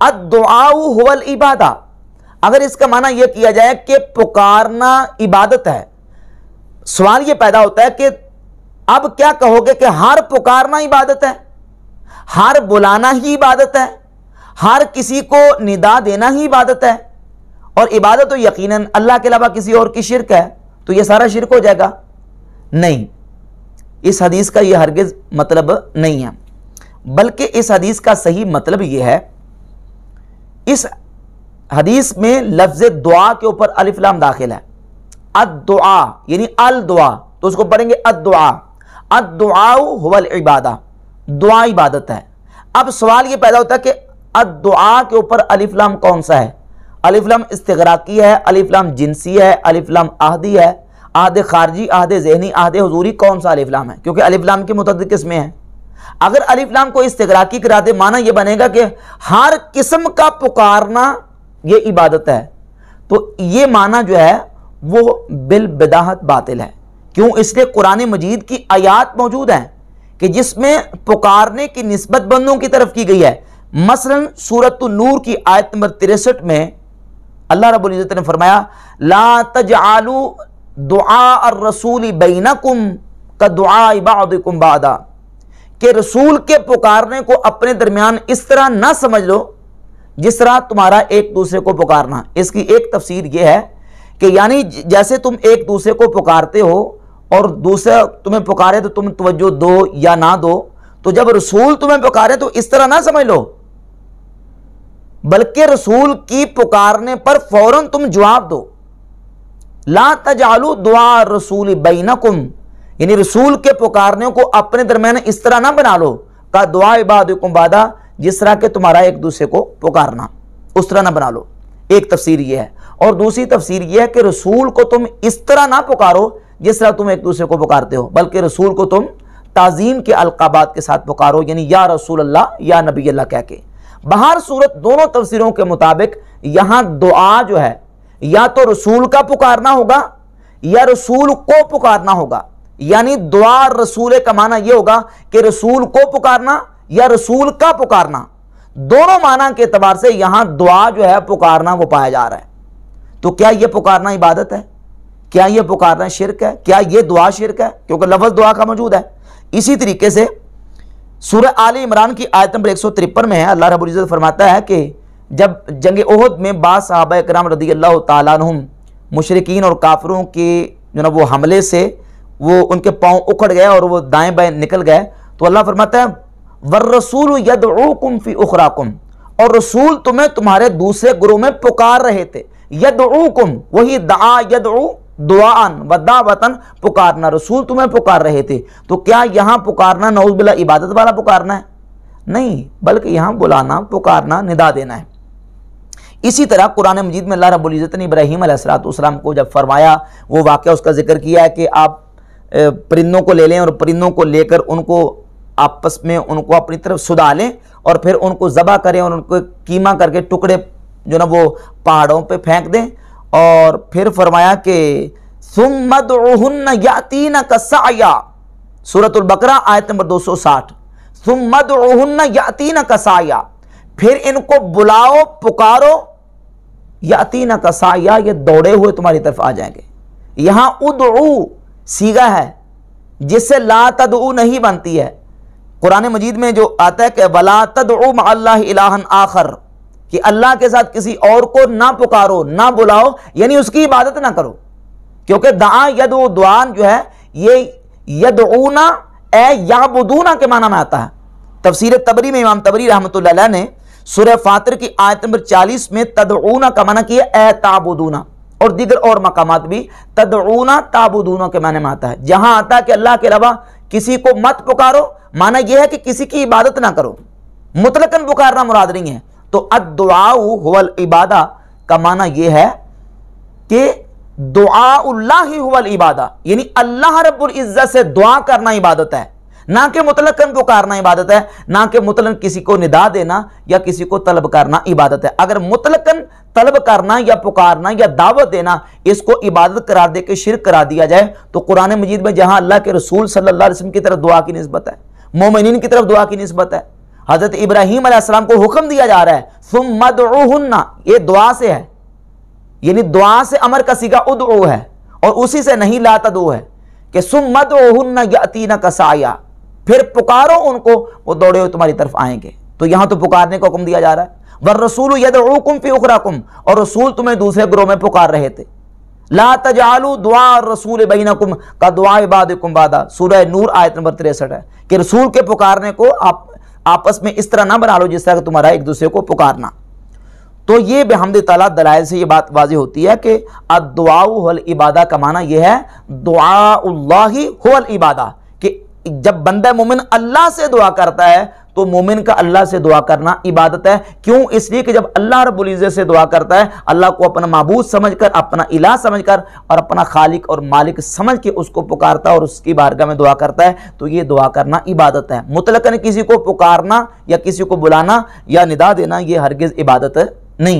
अदुआऊ हुवल इबादा। अगर इसका माना यह किया जाए कि पुकारना इबादत है, सवाल यह पैदा होता है कि अब क्या कहोगे कि हर पुकारना इबादत है? हर बुलाना ही इबादत है? हर किसी को निदा देना ही इबादत है? और इबादत तो यकीनन अल्लाह के अलावा किसी और की शिरक है तो यह सारा शिरक हो जाएगा? नहीं। इस हदीस का यह हरगिज मतलब नहीं है। बल्कि इस हदीस का सही मतलब यह है इस हदीस में लफ्ज दुआ के ऊपर अलिफ्लाम दाखिल है। अदुआ यानी अल दुआ तो उसको पढ़ेंगे अदुआ अदुआल इबादा, दुआ इबादत है। अब सवाल ये पैदा होता है कि अदुआ के ऊपर अलिफ्लाम कौन सा है? अलिफ्लाम इस्तराकी है अलिफ्लाम जिनसी है अलिफ्लाम आहदी है। आहद खारजी आहद जहनी आहद हजूरी कौन सा अलिफ्लाम है? क्योंकि अलिफ्लाम की मुतद किस्में हैं? अगर अलिफ्लाम को इस्तराकी करा दे माना यह बनेगा कि हर किस्म का पुकारना यह इबादत है तो ये माना जो है वो बिल बातिल है। क्यों? इसलिए कुरान मजीद की आयात मौजूद हैं कि जिसमें पुकारने की नस्बत बंदों की तरफ़ की गई है। मसलन सूरत नूर की आयत नंबर तिरसठ में अल्लाह रब्बुल इज़्ज़त ने फरमाया, ला तजआलू दुआ और रसूल बैनकुम का दुआ इबादकुम बादा कि रसूल के पुकारने को अपने दरमियान इस तरह ना समझ लो, जिस तरह तुम्हारा एक दूसरे को पुकारना। इसकी एक तफसीर यह है कि यानी जैसे तुम एक दूसरे को पुकारते हो और दूसरा तुम्हें पुकारे तो तुम तवज्जो दो या ना दो तो जब रसूल तुम्हें पुकारे तो इस तरह ना समझ लो। बल्कि रसूल की पुकारने पर फ़ौरन तुम जवाब दो। ला तजालू दुआ रसूल बैनकुम यानी रसूल के पुकारने को अपने दरमियान इस तरह ना बना लो। का दुआ इबादकुम बादा, जिस तरह के तुम्हारा एक दूसरे को पुकारना, उस तरह ना बना लो। एक तफसीर यह है। और दूसरी तफसीर यह है कि रसूल को तुम इस तरह ना पुकारो, जिस तरह तुम एक दूसरे को पुकारते हो, बल्कि रसूल को तुम ताजीम के अलकाबात के साथ पुकारो, यानी या रसूल अल्लाह या नबी अल्लाह कह के। बाहर सूरत दोनों तफसीरों के मुताबिक यहाँ दुआ जो है, या तो रसूल का पुकारना होगा, या रसूल को पुकारना होगा। यानी दुआ रसूल का माना यह होगा कि रसूल को पुकारना या रसूल का पुकारना। दोनों माना के एतबार से यहाँ दुआ जो है पुकारना वो पाया जा रहा है। तो क्या यह पुकारना इबादत है? क्या यह पुकारना शिरक है? क्या यह दुआ शिरक है? क्योंकि लफज दुआ का मौजूद है। इसी तरीके से सूर्य आल इमरान की आयत नंबर एक सौ तिरपन में है, अल्लाह रबुल्ज़त फरमाता है कि जब जंग ओहद में बाद साहब कराम रदी अल्लाह तुम मुशरकिन और काफरों के जो ना वो हमले से वो उनके पाँव उखड़ गए और वो दाएँ बाएँ निकल गए। तो अल्लाह फरमाता है, वर रसूल यद कुम फ़ी उखराकुम। और रसूल तुम्हें तुम्हारे दूसरे गुरु में पुकार रहे थे। यद कुम वही दा यद दुआन वदा वतन पुकारना। रसूल तुम्हें पुकार रहे थे। तो क्या यहाँ पुकारना नौज बिला इबादत वाला पुकारना है? नहीं, बल्कि यहाँ बुलाना, पुकारना, निदा देना है। इसी तरह कुरान मजीद में अल्लाह रबुल्ज़त ने इब्राहिम सलाम को जब फरमाया, वो वाक़ उसका ज़िक्र किया है कि आप परिंदों को ले लें और परिंदों को लेकर उनको आपस में उनको अपनी तरफ़ सुधा लें और फिर उनको ज़बा करें और उनको कीमा करके टुकड़े जो ना वो पहाड़ों पे फेंक दें और फिर फरमाया कि सुमदन यातीन कसाया सूरतुल बकरा, आयत नंबर 260 सुमदन यातीन कसाया फिर इनको बुलाओ, पुकारो, यातीन कसाया ये दौड़े हुए तुम्हारी तरफ़ आ जाएँगे। यहाँ उदऊ सीगा है, जिससे ला तदऊ नहीं बनती है। कुरान मजीद में जो आता है कि वला तदऊ इलाहन आखर, कि अल्लाह के साथ किसी और को ना पुकारो, ना बुलाओ, यानी उसकी इबादत ना करो। क्योंकि दा यद दुआन जो है, ये यदना ए याबुदूना के माना में आता है। तफसीर तबरी में इमाम तबरी रहमत ने सुर फातर की आयत नंबर 40 में तदऊना का माना किया, ए ताबुदूना। और दीगर और मकाम भी, तदऊना ताबुदूना के माने में आता है। जहाँ आता है कि अल्लाह के अलावा किसी को मत पुकारो, माना यह है कि किसी की इबादत ना करो। मुतलकन पुकारना मुराद नहीं है। तो अदुआल इबादा का माना यह है कि दुआ ही हुवल इबादा, यानी अल्लाह रब्बुल इज़्ज़त से दुआ करना इबादत है। ना कि मुतलकन पुकारना इबादत है, ना कि मुतलन किसी को निदा देना या किसी को तलब करना इबादत है। अगर मुतलकन तलब करना या पुकारना या दावत देना, इसको इबादत करार दे के शिरक करा दिया जाए तो कुरान मजीद में जहाँ अल्लाह के रसूल अलैहि वसल्लम की तरफ़ दुआ की नस्बत है मोमिन की तरफ़ दुआ की नस्बत है। हज़रत इब्राहिम अलैहिस्सलाम को हुक्म दिया जा रहा है सुम मदउहुन्ना ये दुआ से है। यानी दुआ से अमर का सीगा उदउ है, और उसी से नहीं लाता दो है, कि सुम मदउहुन्ना यतीना कसाया फिर पुकारो उनको, वो दौड़े हुए तुम्हारी तरफ़ आएँगे। तो यहाँ तो पुकारने का हुक्म दिया जा रहा है। वर रसूल यदउकुम फ़ी उखराकुम। और रसूल तुम्हें दूसरे ग्रोह में पुकार रहे थे। ला तजालू दुआ रसूल बैनकुम का दुआ इबादकुम बादा। सूरह नूर आयत नंबर तिरसठ है कि रसूल के पुकारने को आप आपस में इस तरह ना बना लो जिस तरह तुम्हारा एक दूसरे को पुकारना। तो ये बेहमद तला दलाइल से ये बात वाजी होती है कि अदुआल इबादा का माना यह है दुआ ही इबादा। जब बंदा मोमिन अल्लाह से दुआ करता है तो मोमिन का अल्लाह से दुआ करना इबादत है। क्यों? इसलिए कि जब अल्लाह रब्बुल इज़्ज़त से दुआ करता है, अल्लाह को अपना मबूद समझकर, अपना इला समझकर और अपना खालिक और मालिक समझ के उसको पुकारता है और उसकी बारगाह में दुआ करता है तो ये दुआ करना इबादत है। मुतलकन किसी को पुकारना या किसी को बुलाना या निदा देना, ये हरगिज़ इबादत नहीं।